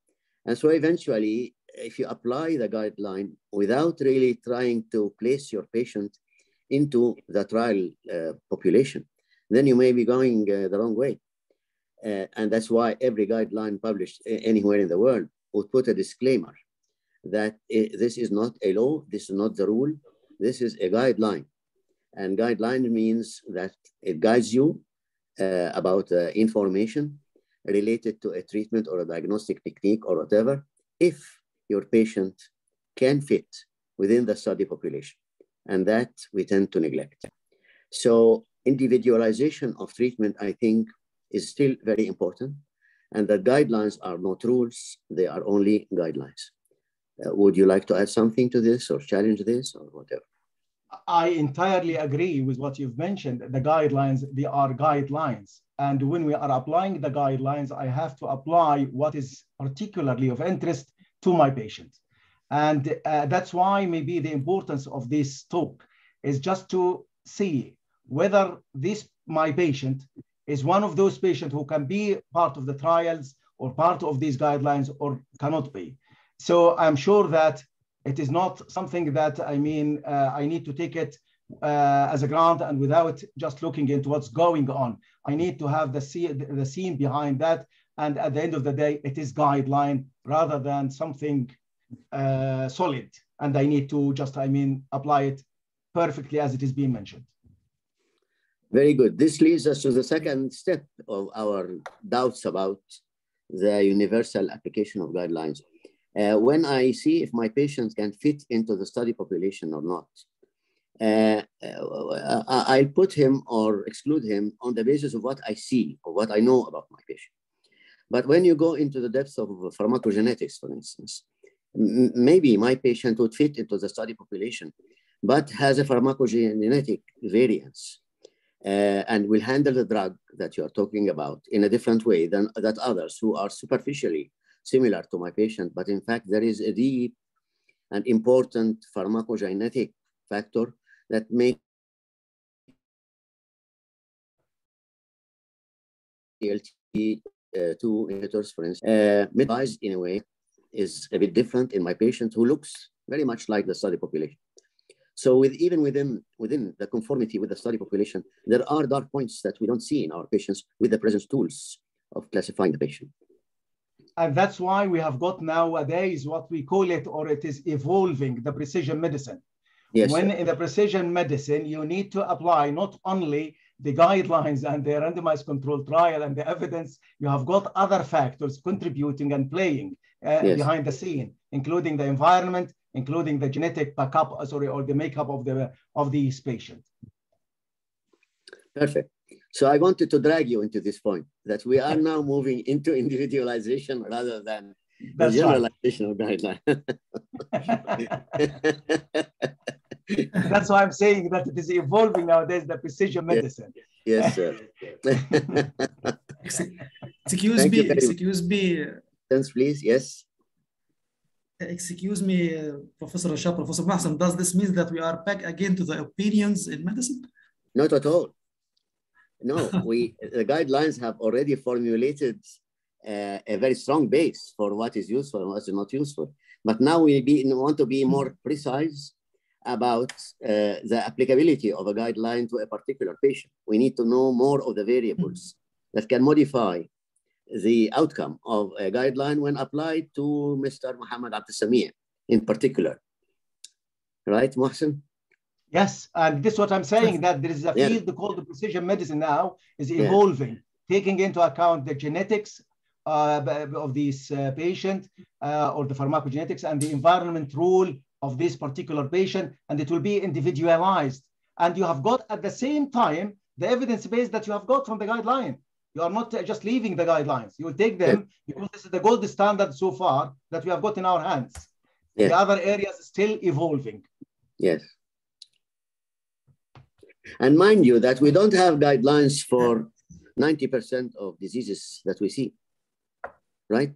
And so eventually, if you apply the guideline without really trying to place your patient into the trial uh, population, then you may be going uh, the wrong way. Uh, and that's why every guideline published anywhere in the world would put a disclaimer that this is not a law, this is not the rule, this is a guideline. And guideline means that it guides you uh, about uh, information related to a treatment or a diagnostic technique or whatever, if your patient can fit within the study population. And that we tend to neglect. So individualization of treatment, I think, is still very important. And the guidelines are not rules, they are only guidelines. Uh, would you like to add something to this or challenge this or whatever? I entirely agree with what you've mentioned. The guidelines, they are guidelines. And when we are applying the guidelines, I have to apply what is particularly of interest to my patient. And uh, that's why maybe the importance of this talk is just to see whether this, my patient, is one of those patients who can be part of the trials or part of these guidelines or cannot be. So I'm sure that it is not something that I mean, uh, I need to take it uh, as a grant and without just looking into what's going on. I need to have the, scene, the scene behind that. And at the end of the day, it is guideline rather than something uh, solid. And I need to just, I mean, apply it perfectly as it is being mentioned. Very good. This leads us to the second step of our doubts about the universal application of guidelines. Uh, when I see if my patient can fit into the study population or not, uh, uh, I'll put him or exclude him on the basis of what I see or what I know about my patient. But when you go into the depths of pharmacogenetics, for instance, maybe my patient would fit into the study population, but has a pharmacogenetic variance uh, and will handle the drug that you are talking about in a different way than that others who are superficially similar to my patient, but in fact there is a deep and important pharmacogenetic factor that makes SGLT uh, two inhibitors, for instance, uh, in a way is a bit different in my patient who looks very much like the study population. So with, even within, within the conformity with the study population, there are dark points that we don't see in our patients with the present tools of classifying the patient. And that's why we have got nowadays what we call it, or it is evolving, the precision medicine. Yes, when sir. in the precision medicine, you need to apply not only the guidelines and the randomized control trial and the evidence, you have got other factors contributing and playing uh, yes. behind the scene, including the environment, including the genetic backup, uh, sorry, or the makeup of the of these patients. Perfect. So I wanted to drag you into this point that we are now moving into individualization rather than That's generalization right. of guidelines. [LAUGHS] That's why I'm saying that it is evolving nowadays, the precision medicine. Yes, yes sir. excuse Thank me, excuse me. Thanks, please, yes. Excuse me, uh, Professor Rashad, Professor Mohsen, does this mean that we are back again to the opinions in medicine? Not at all. No, [LAUGHS] we the guidelines have already formulated uh, a very strong base for what is useful and what is not useful. But now we be, want to be more precise about uh, the applicability of a guideline to a particular patient. We need to know more of the variables that can modify the outcome of a guideline when applied to Mr. Muhammad Abdul in particular. Right, Mohsen? Yes, and this is what I'm saying, that there is a field yeah. called the precision medicine now is evolving, yeah. taking into account the genetics uh, of this uh, patient uh, or the pharmacogenetics and the environment role of this particular patient, and it will be individualized. And you have got at the same time the evidence base that you have got from the guideline. You are not just leaving the guidelines. You will take them because this is the gold standard so far that we have got in our hands. The other areas still evolving. Yes. And mind you that we don't have guidelines for 90% of diseases that we see, right?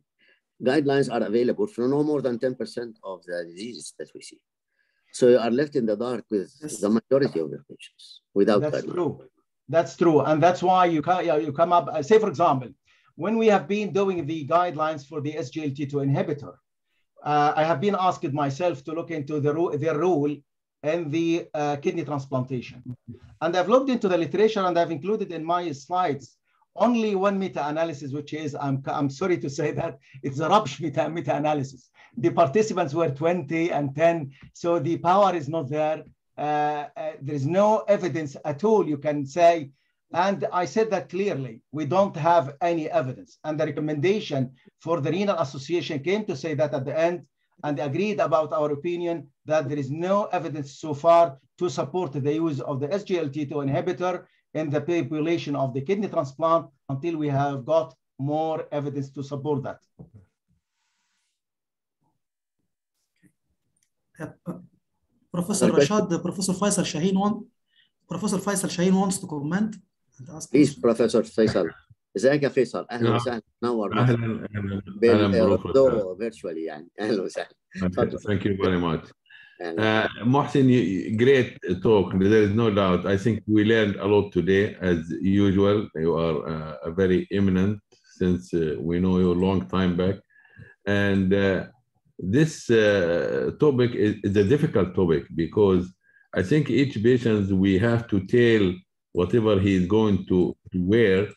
Guidelines are available for no more than 10% of the diseases that we see. So you are left in the dark with yes. the majority of your patients without That's guidelines. true. That's true. And that's why you, you come up, uh, say, for example, when we have been doing the guidelines for the SGLT2 inhibitor, uh, I have been asked myself to look into the, their role in the uh, kidney transplantation. And I've looked into the literature and I've included in my slides only one meta-analysis, which is, I'm, I'm sorry to say that, it's a rubbish meta, meta-analysis. The participants were 20 and 10, so the power is not there. Uh, uh, there is no evidence at all you can say. And I said that clearly, we don't have any evidence. And the recommendation for the Renal Association came to say that at the end, and agreed about our opinion that there is no evidence so far to support the use of the SGLT2 inhibitor in the population of the kidney transplant until we have got more evidence to support that. Uh, Professor Rashad, Professor Faisal Shaheen want, Professor Faisal Shaheen wants to comment. Please, Professor Faisal. ازيك يا فيصل؟ اهلا وسهلا. نور اهلا اهلا فيرتشوالي يعني. [LAUGHS] اهلا وسهلا. ثانك يو فيري ماتش Uh, Mohsen, great talk. There is no doubt. I think we learned a lot today, as usual. You are uh, a very eminent since uh, we know you a long time back, and uh, this uh, topic is, is, a difficult topic because I think each patient we have to tell whatever he is going to wear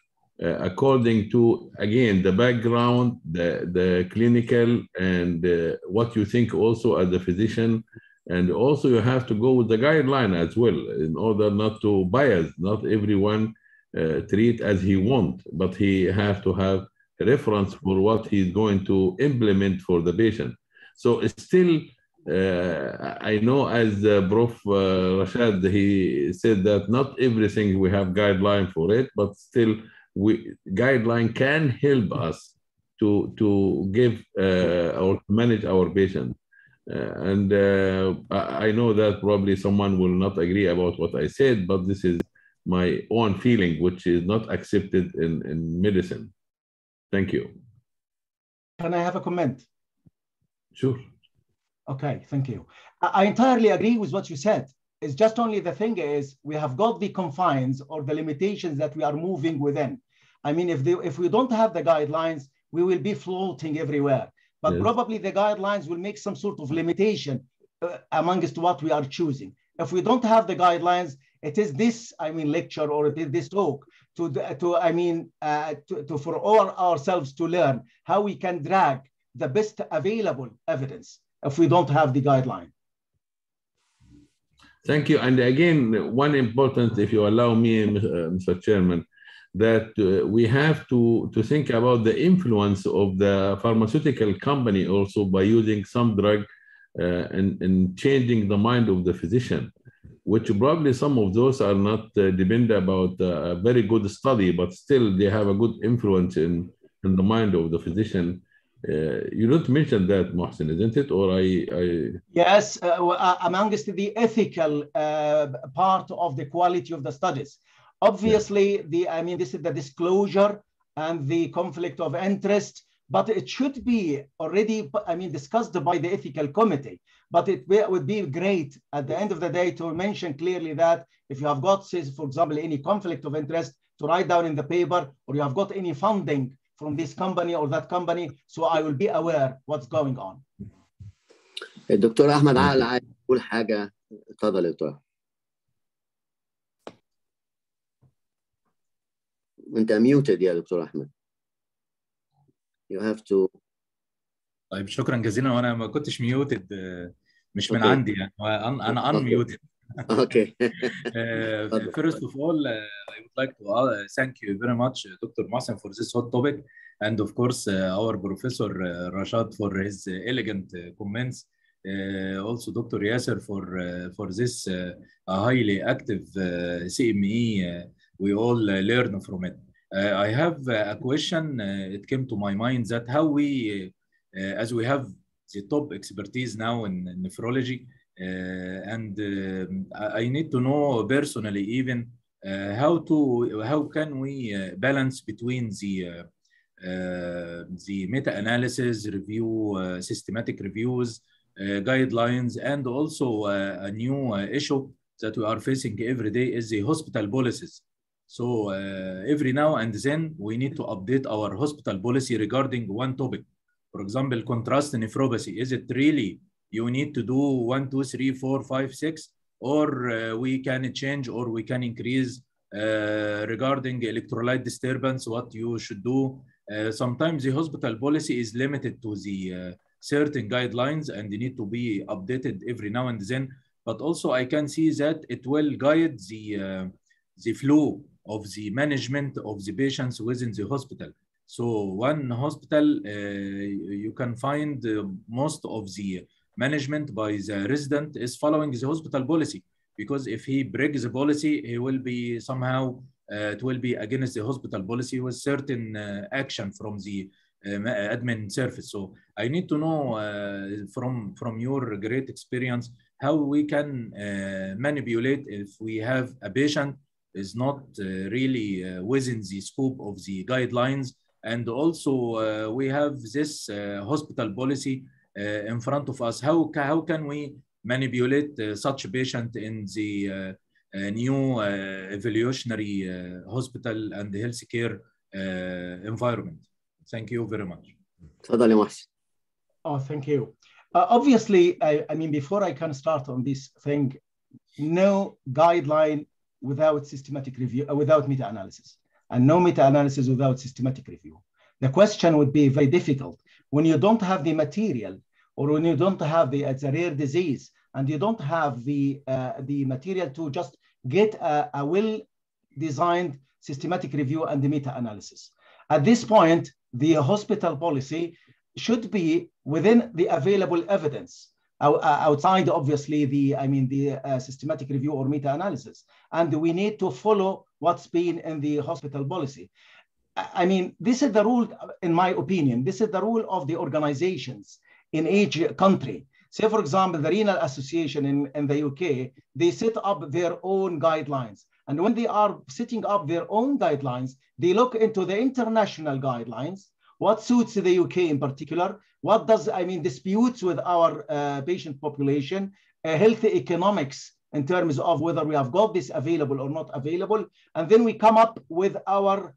according to again the background the the clinical and uh, what you think also as a physician and also you have to go with the guideline as well in order not to bias not everyone uh, treat as he want but he have to have reference for what he's going to implement for the patient. So still, uh, I know as uh, Prof. Uh, Rashad, he said that not everything we have guideline for it, but still we guideline can help us to, to give uh, or manage our patient. Uh, and uh, I know that probably someone will not agree about what I said, but this is my own feeling, which is not accepted in, in medicine. Thank you. Can I have a comment? Sure. Okay, thank you. I entirely agree with what you said. It's just only the thing is we have got the confines or the limitations that we are moving within. I mean, if, they, if we don't have the guidelines, we will be floating everywhere. But Yes. probably the guidelines will make some sort of limitation uh, amongst what we are choosing. If we don't have the guidelines, it is this, I mean, lecture or it is this talk to, to I mean, uh, to, to for all ourselves to learn how we can drag the best available evidence if we don't have the guideline. Thank you. And again, one important, if you allow me, uh, Mr. Chairman, that uh, we have to, to think about the influence of the pharmaceutical company also by using some drug uh, and, and changing the mind of the physician, which probably some of those are not uh, about uh, a very good study, but still they have a good influence in, in the mind of the physician. Uh, you don't mention that, Mohsen, isn't it? Or I, I Yes, uh, amongst the ethical part of the quality of the studies. Obviously, the I mean, this is the disclosure and the conflict of interest, but it should be already, I mean, discussed by the ethical committee. But it be- would be great at the end of the day to mention clearly that if you have got, say, for example, any conflict of interest, to write down in the paper, or you have got any funding from this company or that company, so I will be aware what's going on. الدكتور احمد عقل عايز يقول حاجه اتفضل يا دكتور انت ميوتد يا دكتور احمد you have to طيب شكرا جزيلا وأنا ما كنتش ميوتد مش من أوكي. عندي يعني أنا. ان ميوتد okay Uh, first of all, uh, I would like to uh, thank you very much, uh, Dr. Mohsen, for this hot topic, and of course, uh, our Professor uh, Rashad for his uh, elegant uh, comments. Uh, also, Dr. Yasser for uh, for this uh, highly active uh, CME. We all uh, learn from it. Uh, I have uh, a question. It came to my mind that how we, as we have the top expertise now in, in nephrology, and um, I need to know personally even how to how can we balance between the uh, the meta-analysis review, uh, systematic reviews, uh, guidelines, and also a new issue that we are facing every day is the hospital policies. So uh, every now and then we need to update our hospital policy regarding one topic. For example, contrast nephropathy. Is it really you need to do one, two, three, four, five, six, or uh, we can change or we can increase uh, regarding electrolyte disturbance, what you should do. Uh, sometimes the hospital policy is limited to the uh, certain guidelines and they need to be updated every now and then. But also I can see that it will guide the, uh, the flow of the management of the patients within the hospital. So one hospital, uh, you can find uh, most of the management by the resident is following the hospital policy because if he breaks the policy, he will be somehow uh, it will be against the hospital policy with certain uh, action from the um, admin service. So I need to know uh, from from your great experience how we can uh, manipulate if we have a patient is not uh, really uh, within the scope of the guidelines. And also uh, we have this hospital policy in front of us. How, how can we manipulate such patient in the new evolutionary hospital and healthcare environment? Thank you very much. Oh, thank you. Uh, obviously, I, I, mean, before I can start on this thing, no guideline without systematic review, uh, without meta-analysis, and no meta-analysis without systematic review. The question would be very difficult when you don't have the material, or when you don't have the it's a rare disease, and you don't have the uh, the material to just get a, a well-designed systematic review and the meta-analysis. At this point, the hospital policy should be within the available evidence outside obviously the i mean the uh, systematic review or meta-analysis. And we need to follow what's been in the hospital policy. I mean this is the rule in my opinion this is the rule of the organizations in each country. Say for example the renal association in, in the uk they set up their own guidelines. And when they are setting up their own guidelines they look into the international guidelines what suits the UK in particular, what does, I mean, disputes with our uh, patient population, uh, healthy economics in terms of whether we have got this available or not available. And then we come up with our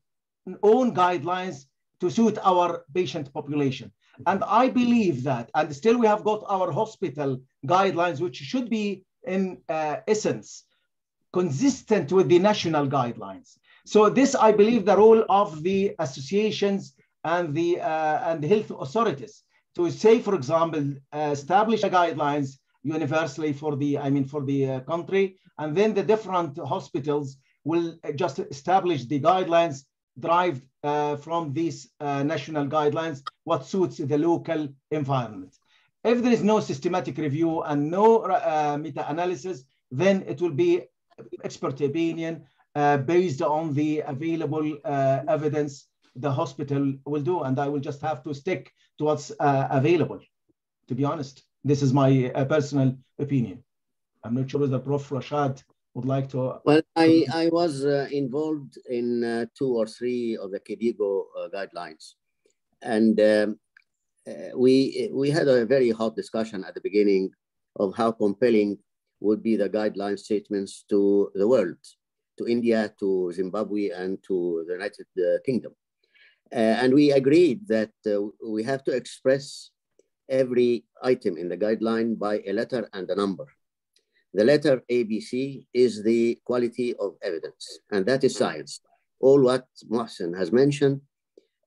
own guidelines to suit our patient population. And I believe that, and still we have got our hospital guidelines, which should be in uh, essence consistent with the national guidelines. So this, I believe, the role of the associations and the uh, and the health authorities to say, for example, uh, establish guidelines universally for the I mean for the uh, country, and then the different hospitals will just establish the guidelines derived uh, from these uh, national guidelines, what suits the local environment. If there is no systematic review and no uh, meta-analysis, then it will be expert opinion based on the available evidence the hospital will do, and I will just have to stick to what's uh, available. To be honest, this is my uh, personal opinion. I'm not sure whether Prof. Rashad would like to. Well, I, I was uh, involved in uh, two or three of the KDIGO uh, guidelines. And um, uh, we, we had a very hot discussion at the beginning of how compelling would be the guideline statements to the world, to India, to Zimbabwe, and to the United Kingdom. Uh, and we agreed that uh, we have to express every item in the guideline by a letter and a number. The letter ABC is the quality of evidence, and that is science. All what Mohsen has mentioned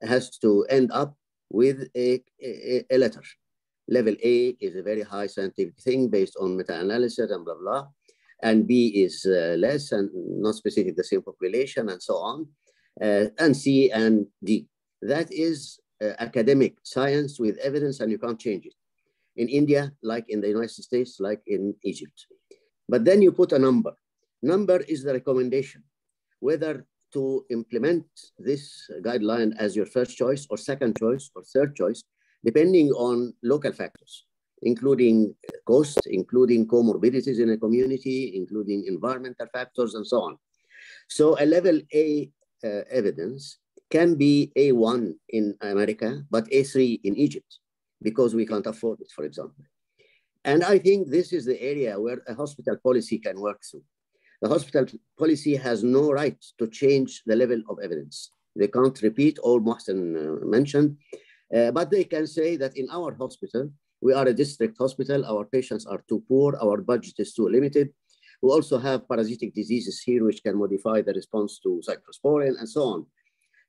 has to end up with a, a, a letter. Level A is a very high scientific thing based on meta-analysis and blah, blah. And B is uh, less and not specific the same population and so on. Uh, and C and D. That is uh, academic science with evidence and you can't change it. In India, like in the United States, like in Egypt. But then you put a number. Number is the recommendation, whether to implement this guideline as your first choice or second choice or third choice, depending on local factors, including cost, including comorbidities in a community, including environmental factors and so on. So a level A uh, evidence can be A1 in America, but A3 in Egypt, because we can't afford it, for example. And I think this is the area where a hospital policy can work through. The hospital policy has no right to change the level of evidence. They can't repeat all Mohsen uh, mentioned, uh, but they can say that in our hospital, we are a district hospital, our patients are too poor, our budget is too limited. We also have parasitic diseases here, which can modify the response to cyclosporin and so on.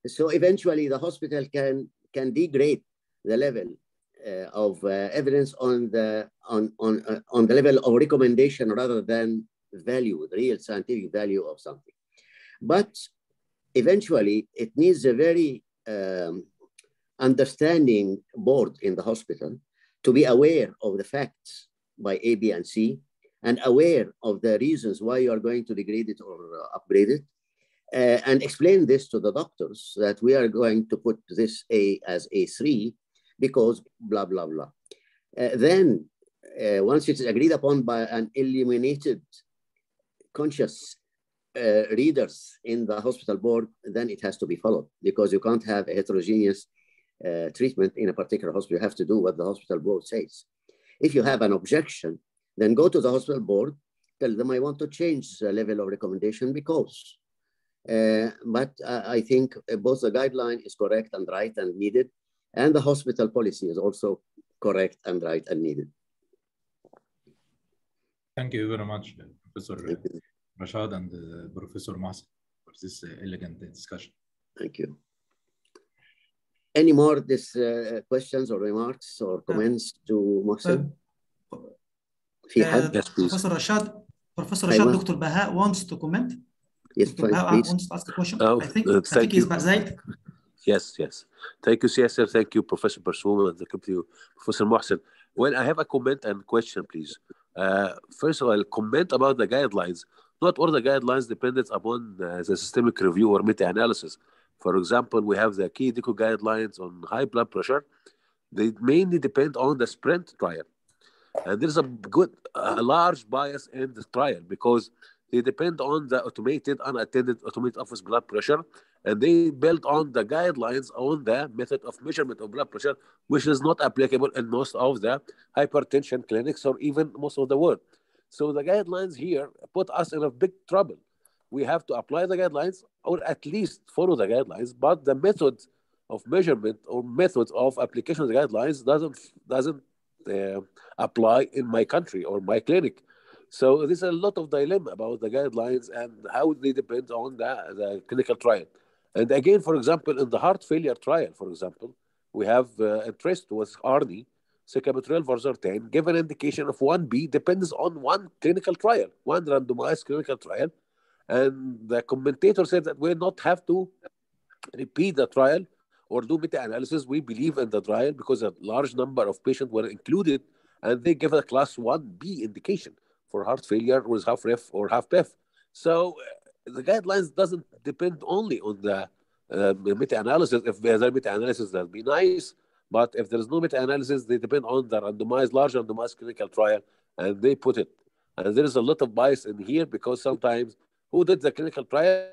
So eventually the hospital can, can degrade the level uh, of uh, evidence on the, on, on, uh, on the level of recommendation rather than value, the real scientific value of something. But eventually it needs a very um, understanding board in the hospital to be aware of the facts by A, B, and C, and aware of the reasons why you are going to degrade it or uh, upgrade it, uh, and explain this to the doctors that we are going to put this A as A3 because blah, blah, blah. Uh, then uh, once it's agreed upon by an illuminated conscious uh, readers in the hospital board, then it has to be followed because you can't have a heterogeneous uh, treatment in a particular hospital. You have to do what the hospital board says. If you have an objection, then go to the hospital board, tell them I want to change the level of recommendation because but uh, I think both the guideline is correct and right and needed, and the hospital policy is also correct and right and needed. Thank you very much, Professor Rashad and uh, Professor Mohsen, for this elegant discussion. Thank you. Any more this uh, questions or remarks or comments to Mohsen? Uh, yes, Professor Rashad, Professor Rashad, Dr. Baha wants to comment. Yes, please. I, I want to ask a question. Oh, I think, uh, thank I think you. Yes, yes. Thank you, CSR. Thank you, Professor Barsoum and the company, Professor Mohsen. Well, I have a comment and question, please. Uh, first of all, comment about the guidelines. Not all the guidelines dependent upon uh, the systemic review or meta-analysis. For example, we have the KDIGO guidelines on high blood pressure. They mainly depend on the SPRINT trial. And there's a good, a large bias in the trial because they depend on the automated, unattended automated office blood pressure, and they build on the guidelines on the method of measurement of blood pressure, which is not applicable in most of the hypertension clinics or even most of the world. So the guidelines here put us in a big trouble. We have to apply the guidelines or at least follow the guidelines, but the method of measurement or methods of application of the guidelines doesn't doesn't uh, apply in my country or my clinic. So there's a lot of dilemma about the guidelines and how they depend on the, the clinical trial. And again, for example, in the heart failure trial, for example, we have uh, interest with ARNI, sacubitril valsartan, given indication of 1B depends on one clinical trial, one randomized clinical trial. And the commentator said that we not have to repeat the trial or do meta-analysis. We believe in the trial because a large number of patients were included and they give a class 1B indication for heart failure with half ref or HFpEF. So the guidelines doesn't depend only on the uh, meta-analysis. If there's a meta-analysis, that'd be nice. But if there's no meta-analysis, they depend on the randomized, large randomized clinical trial, and they put it. And there is a lot of bias in here because sometimes who did the clinical trial?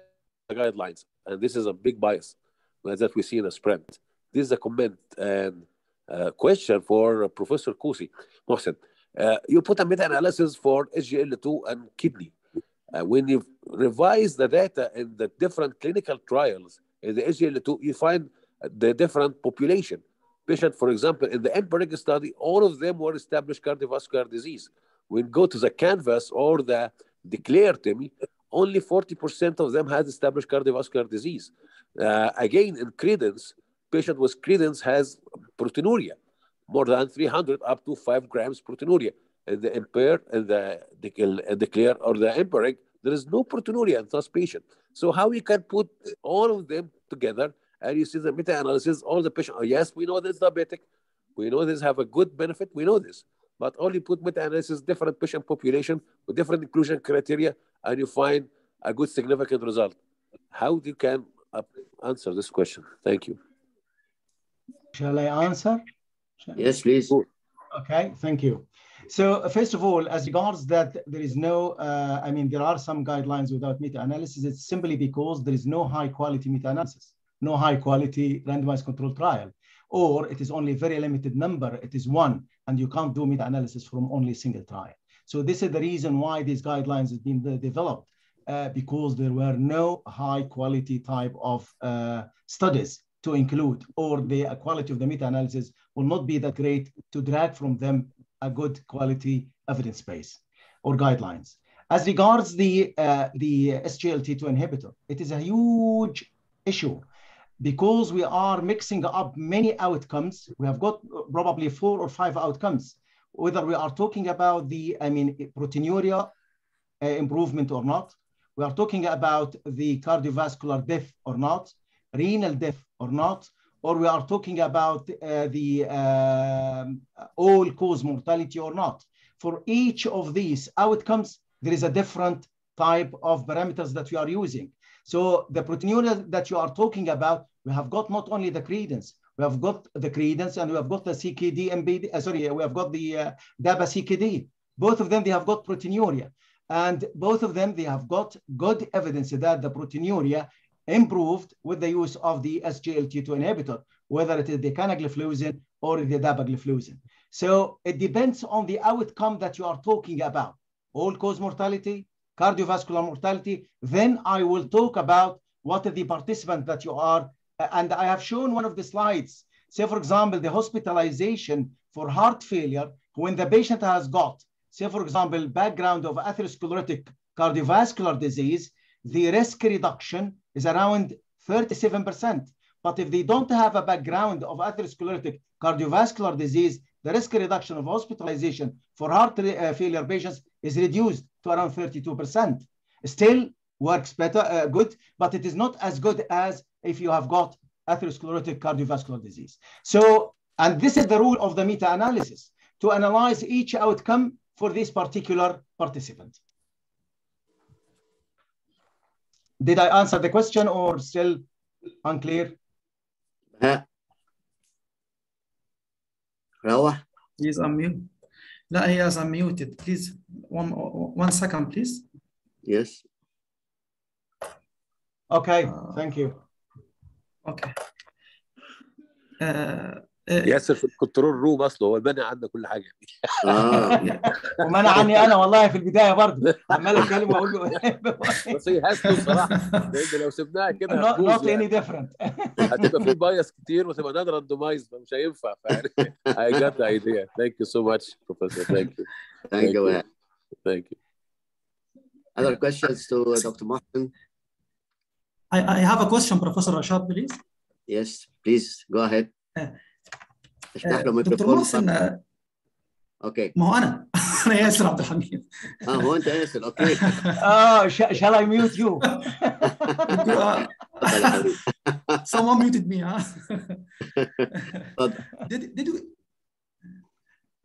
The guidelines. And this is a big bias that we see in a sprint. This is a comment and uh, question for uh, Professor Kossi. Mohsen, uh, you put a meta-analysis for SGLT2 and kidney. Uh, when you revise the data in the different clinical trials in the SGLT2, you find the different population. Patient, for example, in the EMPA-REG study, all of them were established cardiovascular disease. When go to the canvas or the declare TIMI, only 40% of them had established cardiovascular disease. Uh, again, in credence, patient with credence has proteinuria, more than 300 up to 5 grams proteinuria. In the impaired and the declare or the EMPA-REG, there is no proteinuria in such patient. So how we can put all of them together and you see the meta-analysis, all the patient, oh, yes, we know this diabetic, we know this have a good benefit, we know this. But only put meta-analysis, different patient population with different inclusion criteria, and you find a good significant result. How do you can uh, answer this question? Thank you. Shall I answer? Shall yes, please. Okay, thank you. So first of all, as regards that there is no, uh, I mean, there are some guidelines without meta-analysis. It's simply because there is no high quality meta-analysis, no high quality randomized control trial, or it is only a very limited number. It is one, and you can't do meta-analysis from only single trial. So this is the reason why these guidelines have been developed, uh, because there were no high quality type of uh, studies to include, or the quality of the meta-analysis will not be that great to drag from them a good quality evidence base or guidelines. As regards the, uh, the SGLT2 inhibitor, it is a huge issue because we are mixing up many outcomes. We have got probably four or five outcomes, whether we are talking about the, I mean, proteinuria uh, improvement or not. We are talking about the cardiovascular death or not, renal death or not, or we are talking about uh, the um, all-cause mortality or not. For each of these outcomes, there is a different type of parameters that we are using. So the proteinuria that you are talking about, we have got not only the credence, we have got the credence and we have got the CKD MBD, uh, sorry, we have got the uh, DAPA CKD. Both of them, they have got proteinuria. And both of them, they have got good evidence that the proteinuria improved with the use of the SGLT2 inhibitor, whether it is the canagliflozin or the dapagliflozin. So it depends on the outcome that you are talking about. All-cause mortality, cardiovascular mortality. Then I will talk about what are the participants that you are. And I have shown one of the slides. Say, for example, the hospitalization for heart failure when the patient has got, say, for example, background of atherosclerotic cardiovascular disease, the risk reduction is around 37%. But if they don't have a background of atherosclerotic cardiovascular disease, the risk reduction of hospitalization for heart uh, failure patients is reduced to around 32%. Still works better, uh, good, but it is not as good as if you have got atherosclerotic cardiovascular disease. So, and this is the rule of the meta-analysis, to analyze each outcome for this particular participant. Did I answer the question or still unclear? ها روح Please unmute. لا he has unmuted. Please one one second please. yes Okay, Uh, thank you. Okay. Uh, uh, ياسر في الكنترول روم أصله هو المانع عندنا كل حاجة آه [LAUGHS] ومنع عني أنا والله في البداية برضه عمال اتكلم وأقول له [LAUGHS] بس هي هاسله بصراحة لأن لو سبناها كده يعني. any different. [LAUGHS] هتبقى في بايس كتير وتبقى نون راندومايز فمش هينفع فيعني I got the idea. Thank you so much, Professor. Thank you. thank you you. Thank you. other questions to Dr. Martin I, I have a question, Professor Rashad, please. yes please go ahead آه. افتح له دكتور ميكروفون محسن آه، اوكي ما هو انا انا ياسر عبد الحميد اه هو انت ياسر اوكي Oh, sh- shall I mute you? Uh, تفضل يا حبيبي someone muted me huh? اتفضل. did, did we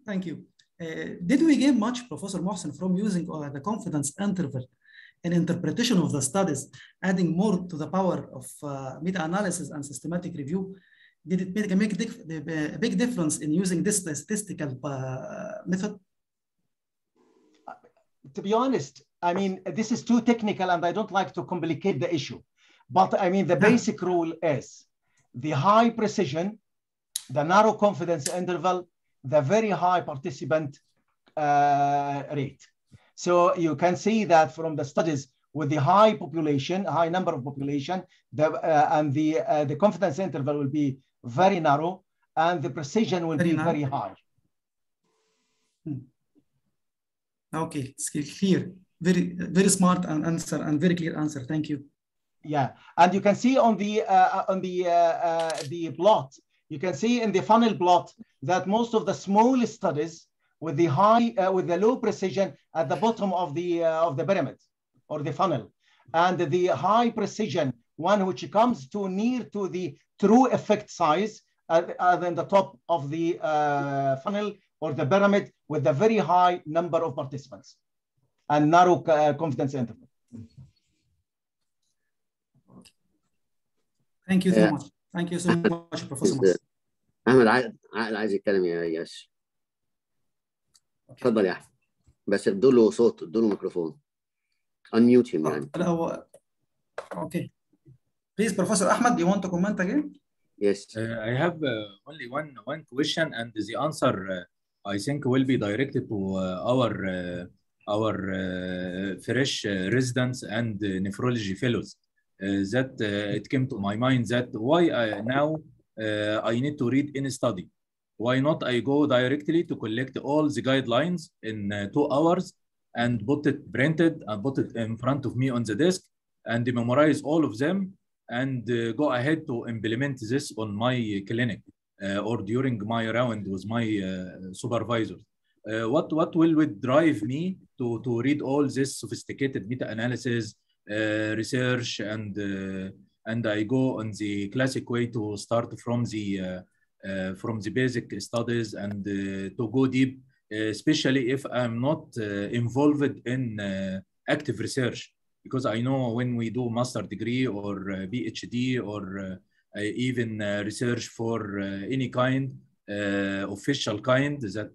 thank you Uh, did we gain much professor mohsen from using uh, the confidence interval in interpretation of the studies adding more to the power of uh, meta-analysis and systematic review Did it make, make a, big difference in using this statistical uh, method to be honest, I mean, this is too technical and I don't like to complicate the issue. But I mean, the basic rule is the high precision, the narrow confidence interval, the very high participant uh, rate. So you can see that from the studies with the high population, high number of population, the, uh, and the, uh, the confidence interval will be very narrow and the precision will Very be narrow. very high. okay it's clear. Very very smart and answer and very clear answer. Thank you. Yeah, and you can see on the uh, on the uh, uh, the plot, you can see in the funnel plot that most of the small studies with the high uh, with the low precision at the bottom of the uh, of the pyramid or the funnel, and the high precision one which comes to near to the true effect size uh, uh, than the top of the uh, funnel or the pyramid with a very high number of participants and narrow uh, confidence interval. thank you so Yeah. much thank you so much professor Is Mas. احمد عادل عادل عايز يتكلم يا ياسر اتفضل يا احمد بس ادوا له صوت ادوا له ميكروفون unmute him يعني لا هو okay please professor ahmed do you want to comment again yes Uh, I have uh, only one one question, and the answer uh, I think will be directed to uh, our uh, our uh, fresh uh, residents and uh, nephrology fellows. Uh, that uh, it came to my mind that why I, now uh, I need to read any study. Why not I go directly to collect all the guidelines in uh, two hours and put it printed and put it in front of me on the desk and memorize all of them and uh, go ahead to implement this on my clinic uh, or during my round with my uh, supervisors. Uh, what what will drive me to to read all this sophisticated meta-analysis, uh, research, and uh, and I go on the classic way to start from the from the basic studies and to go deep, especially if I'm not involved in active research because I know when we do master degree or uh, PhD or uh, even uh, research for any kind, official kind that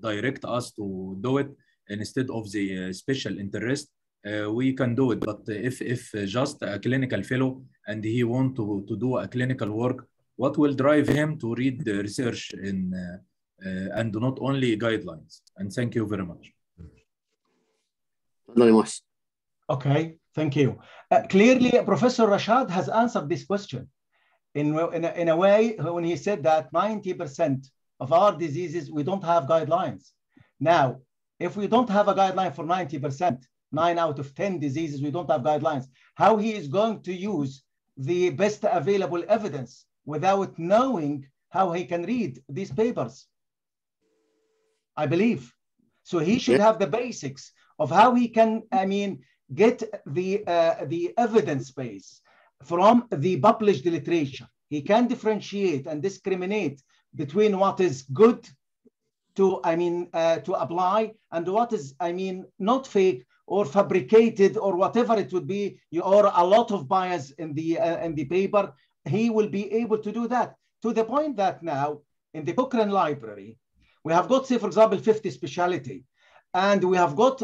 direct us to do it instead of the special interest, we can do it. But if, if just a clinical fellow and he want to, to do a clinical work, what will drive him to read the research in uh, and not only guidelines? And thank you very much. Okay, thank you. Uh, clearly, Professor Rashad has answered this question in, in, a, in a way when he said that 90% of our diseases, we don't have guidelines. Now, if we don't have a guideline for 90%, nine out of 10 diseases, we don't have guidelines, how he is going to use the best available evidence without knowing how he can read these papers? I believe. So he should have the basics of how he can, I mean, get the uh, the evidence base from the published literature. he can differentiate and discriminate between what is good to, I mean, uh, to apply and what is, I mean, not fake or fabricated or whatever it would be, you or a lot of bias in the uh, in the paper, he will be able to do that to the point that now in the Cochrane Library, we have got, say, for example, 50 speciality, and we have got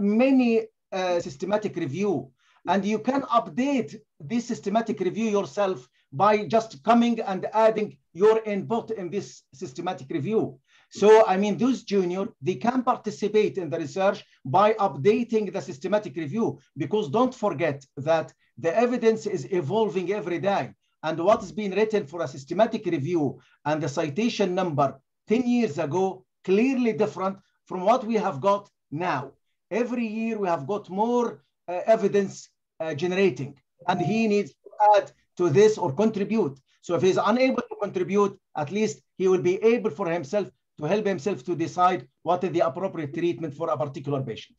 many uh, systematic review, and you can update this systematic review yourself by just coming and adding your input in this systematic review. So, I mean, those junior, they can participate in the research by updating the systematic review, because don't forget that the evidence is evolving every day. And what has been written for a systematic review and the citation number 10 years ago, clearly different from what we have got now. Every year we have got more uh, evidence uh, generating, and he needs to add to this or contribute. So if he's unable to contribute, at least he will be able for himself to help himself to decide what is the appropriate treatment for a particular patient.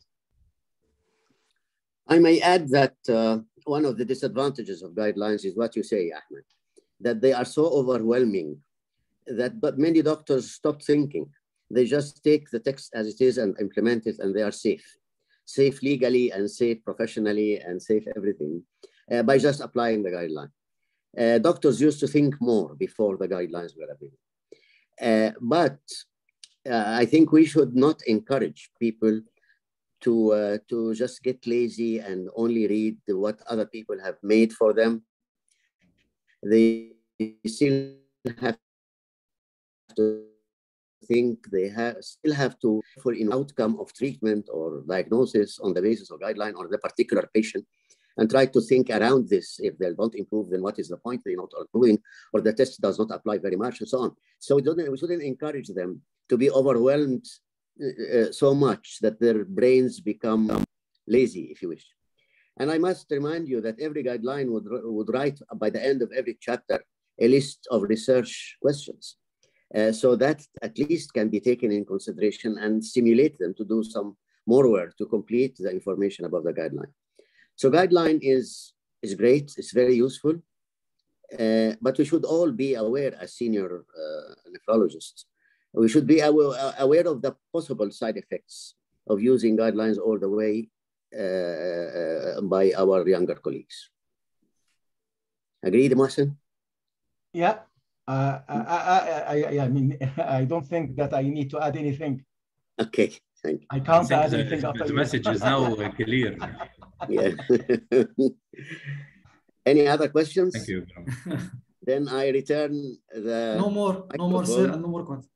I may add that uh, one of the disadvantages of guidelines is what you say, Ahmed, that they are so overwhelming that but many doctors stop thinking. They just take the text as it is and implement it and they are safe. Safe legally and safe professionally and safe everything uh, by just applying the guideline. Uh, doctors used to think more before the guidelines were available. Uh, but uh, I think we should not encourage people to, uh, to just get lazy and only read what other people have made for them. They still have to think they have, still have to for an outcome of treatment or diagnosis on the basis of guideline or the particular patient and try to think around this. If they don't improve, then what is the point? They're not improving, or the test does not apply very much, and so on. So we shouldn't encourage them to be overwhelmed uh, uh, so much that their brains become lazy, if you wish. And I must remind you that every guideline would, would write by the end of every chapter a list of research questions. Uh, so that at least can be taken in consideration and stimulate them to do some more work to complete the information about the guideline. So guideline is, is great, it's very useful, uh, but we should all be aware as senior uh, nephrologists. We should be aware of the possible side effects of using guidelines all the way uh, by our younger colleagues. Agreed, Mohsen? Yeah, uh, I, I, I, I, mean, [LAUGHS] I don't think that I need to add anything. Okay, thank you. I can't I add the, anything. The, the message is now [LAUGHS] clear. yeah. [LAUGHS] Any other questions? Thank you. then I return the. No more, no more, sir, and no more questions.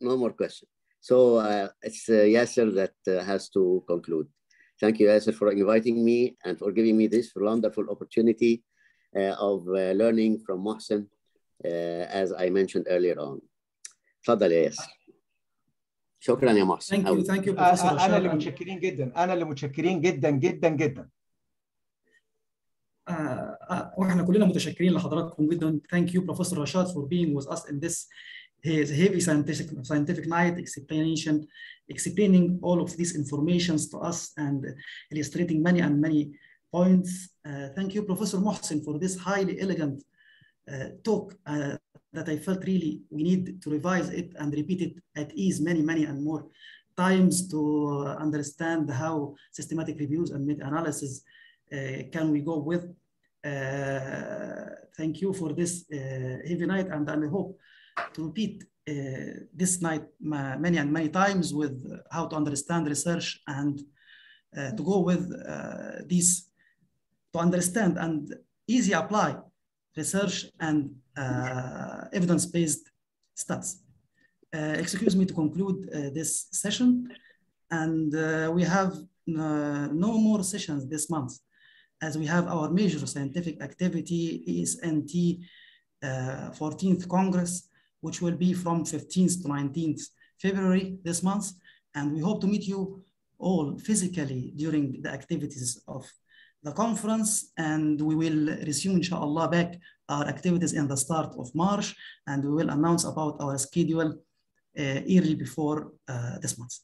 No more questions. So uh, it's uh, Yasser that uh, has to conclude. Thank you, Yasser, for inviting me and for giving me this wonderful opportunity uh, of uh, learning from Mohsen, uh, as I mentioned earlier on. تفضل يا ياسر. شكرا يا محسن. Thank you, thank you, Professor انا اللي Rashad. متشكرين جدا انا اللي متشكرين جدا جدا جدا آه، آه، واحنا كلنا متشكرين لحضراتكم جدا. Thank you, Professor Rashad, for being with us in this his heavy scientific scientific night explanation, explaining all of these informations to us and illustrating many and many points. Uh, thank you, Professor Mohsen, for this highly elegant uh, talk uh, that I felt really we need to revise it and repeat it at ease many, many and more times to uh, understand how systematic reviews and meta-analysis uh, can we go with. Uh, thank you for this uh, heavy night and I hope to repeat uh, this night many and many times with how to understand research and uh, to go with uh, these to understand and easy apply research and uh, evidence-based studies. Uh, excuse me to conclude uh, this session. And uh, we have uh, no more sessions this month as we have our major scientific activity, ESNT uh, 14th Congress, which will be from 15th to 19th February this month. And we hope to meet you all physically during the activities of the conference and we will resume inshallah back our activities in the start of March and we will announce about our schedule uh, before uh, this month.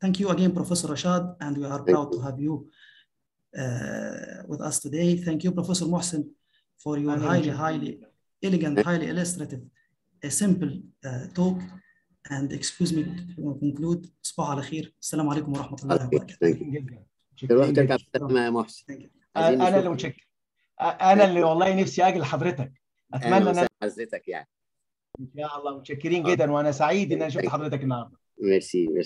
Thank you again, Professor Rashad, and we are Thank proud you. to have you uh, with us today. Thank you, Professor Mohsen, for your highly, highly elegant, highly illustrative, a simple uh, talk. And excuse me to conclude. Sabah al-khair. Alaikum wa rahmatullahi wa barakatuh. Thank you. بالسلامة يا محسن. You. عايزين أنا اللي متشكر. أنا اللي والله نفسي أجي لحضرتك أتمنى إن حضرتك يعني. إن شاء الله متشكرين جدا وأنا سعيد إن أنا شفت حضرتك النهارده. ميرسي ميرسي.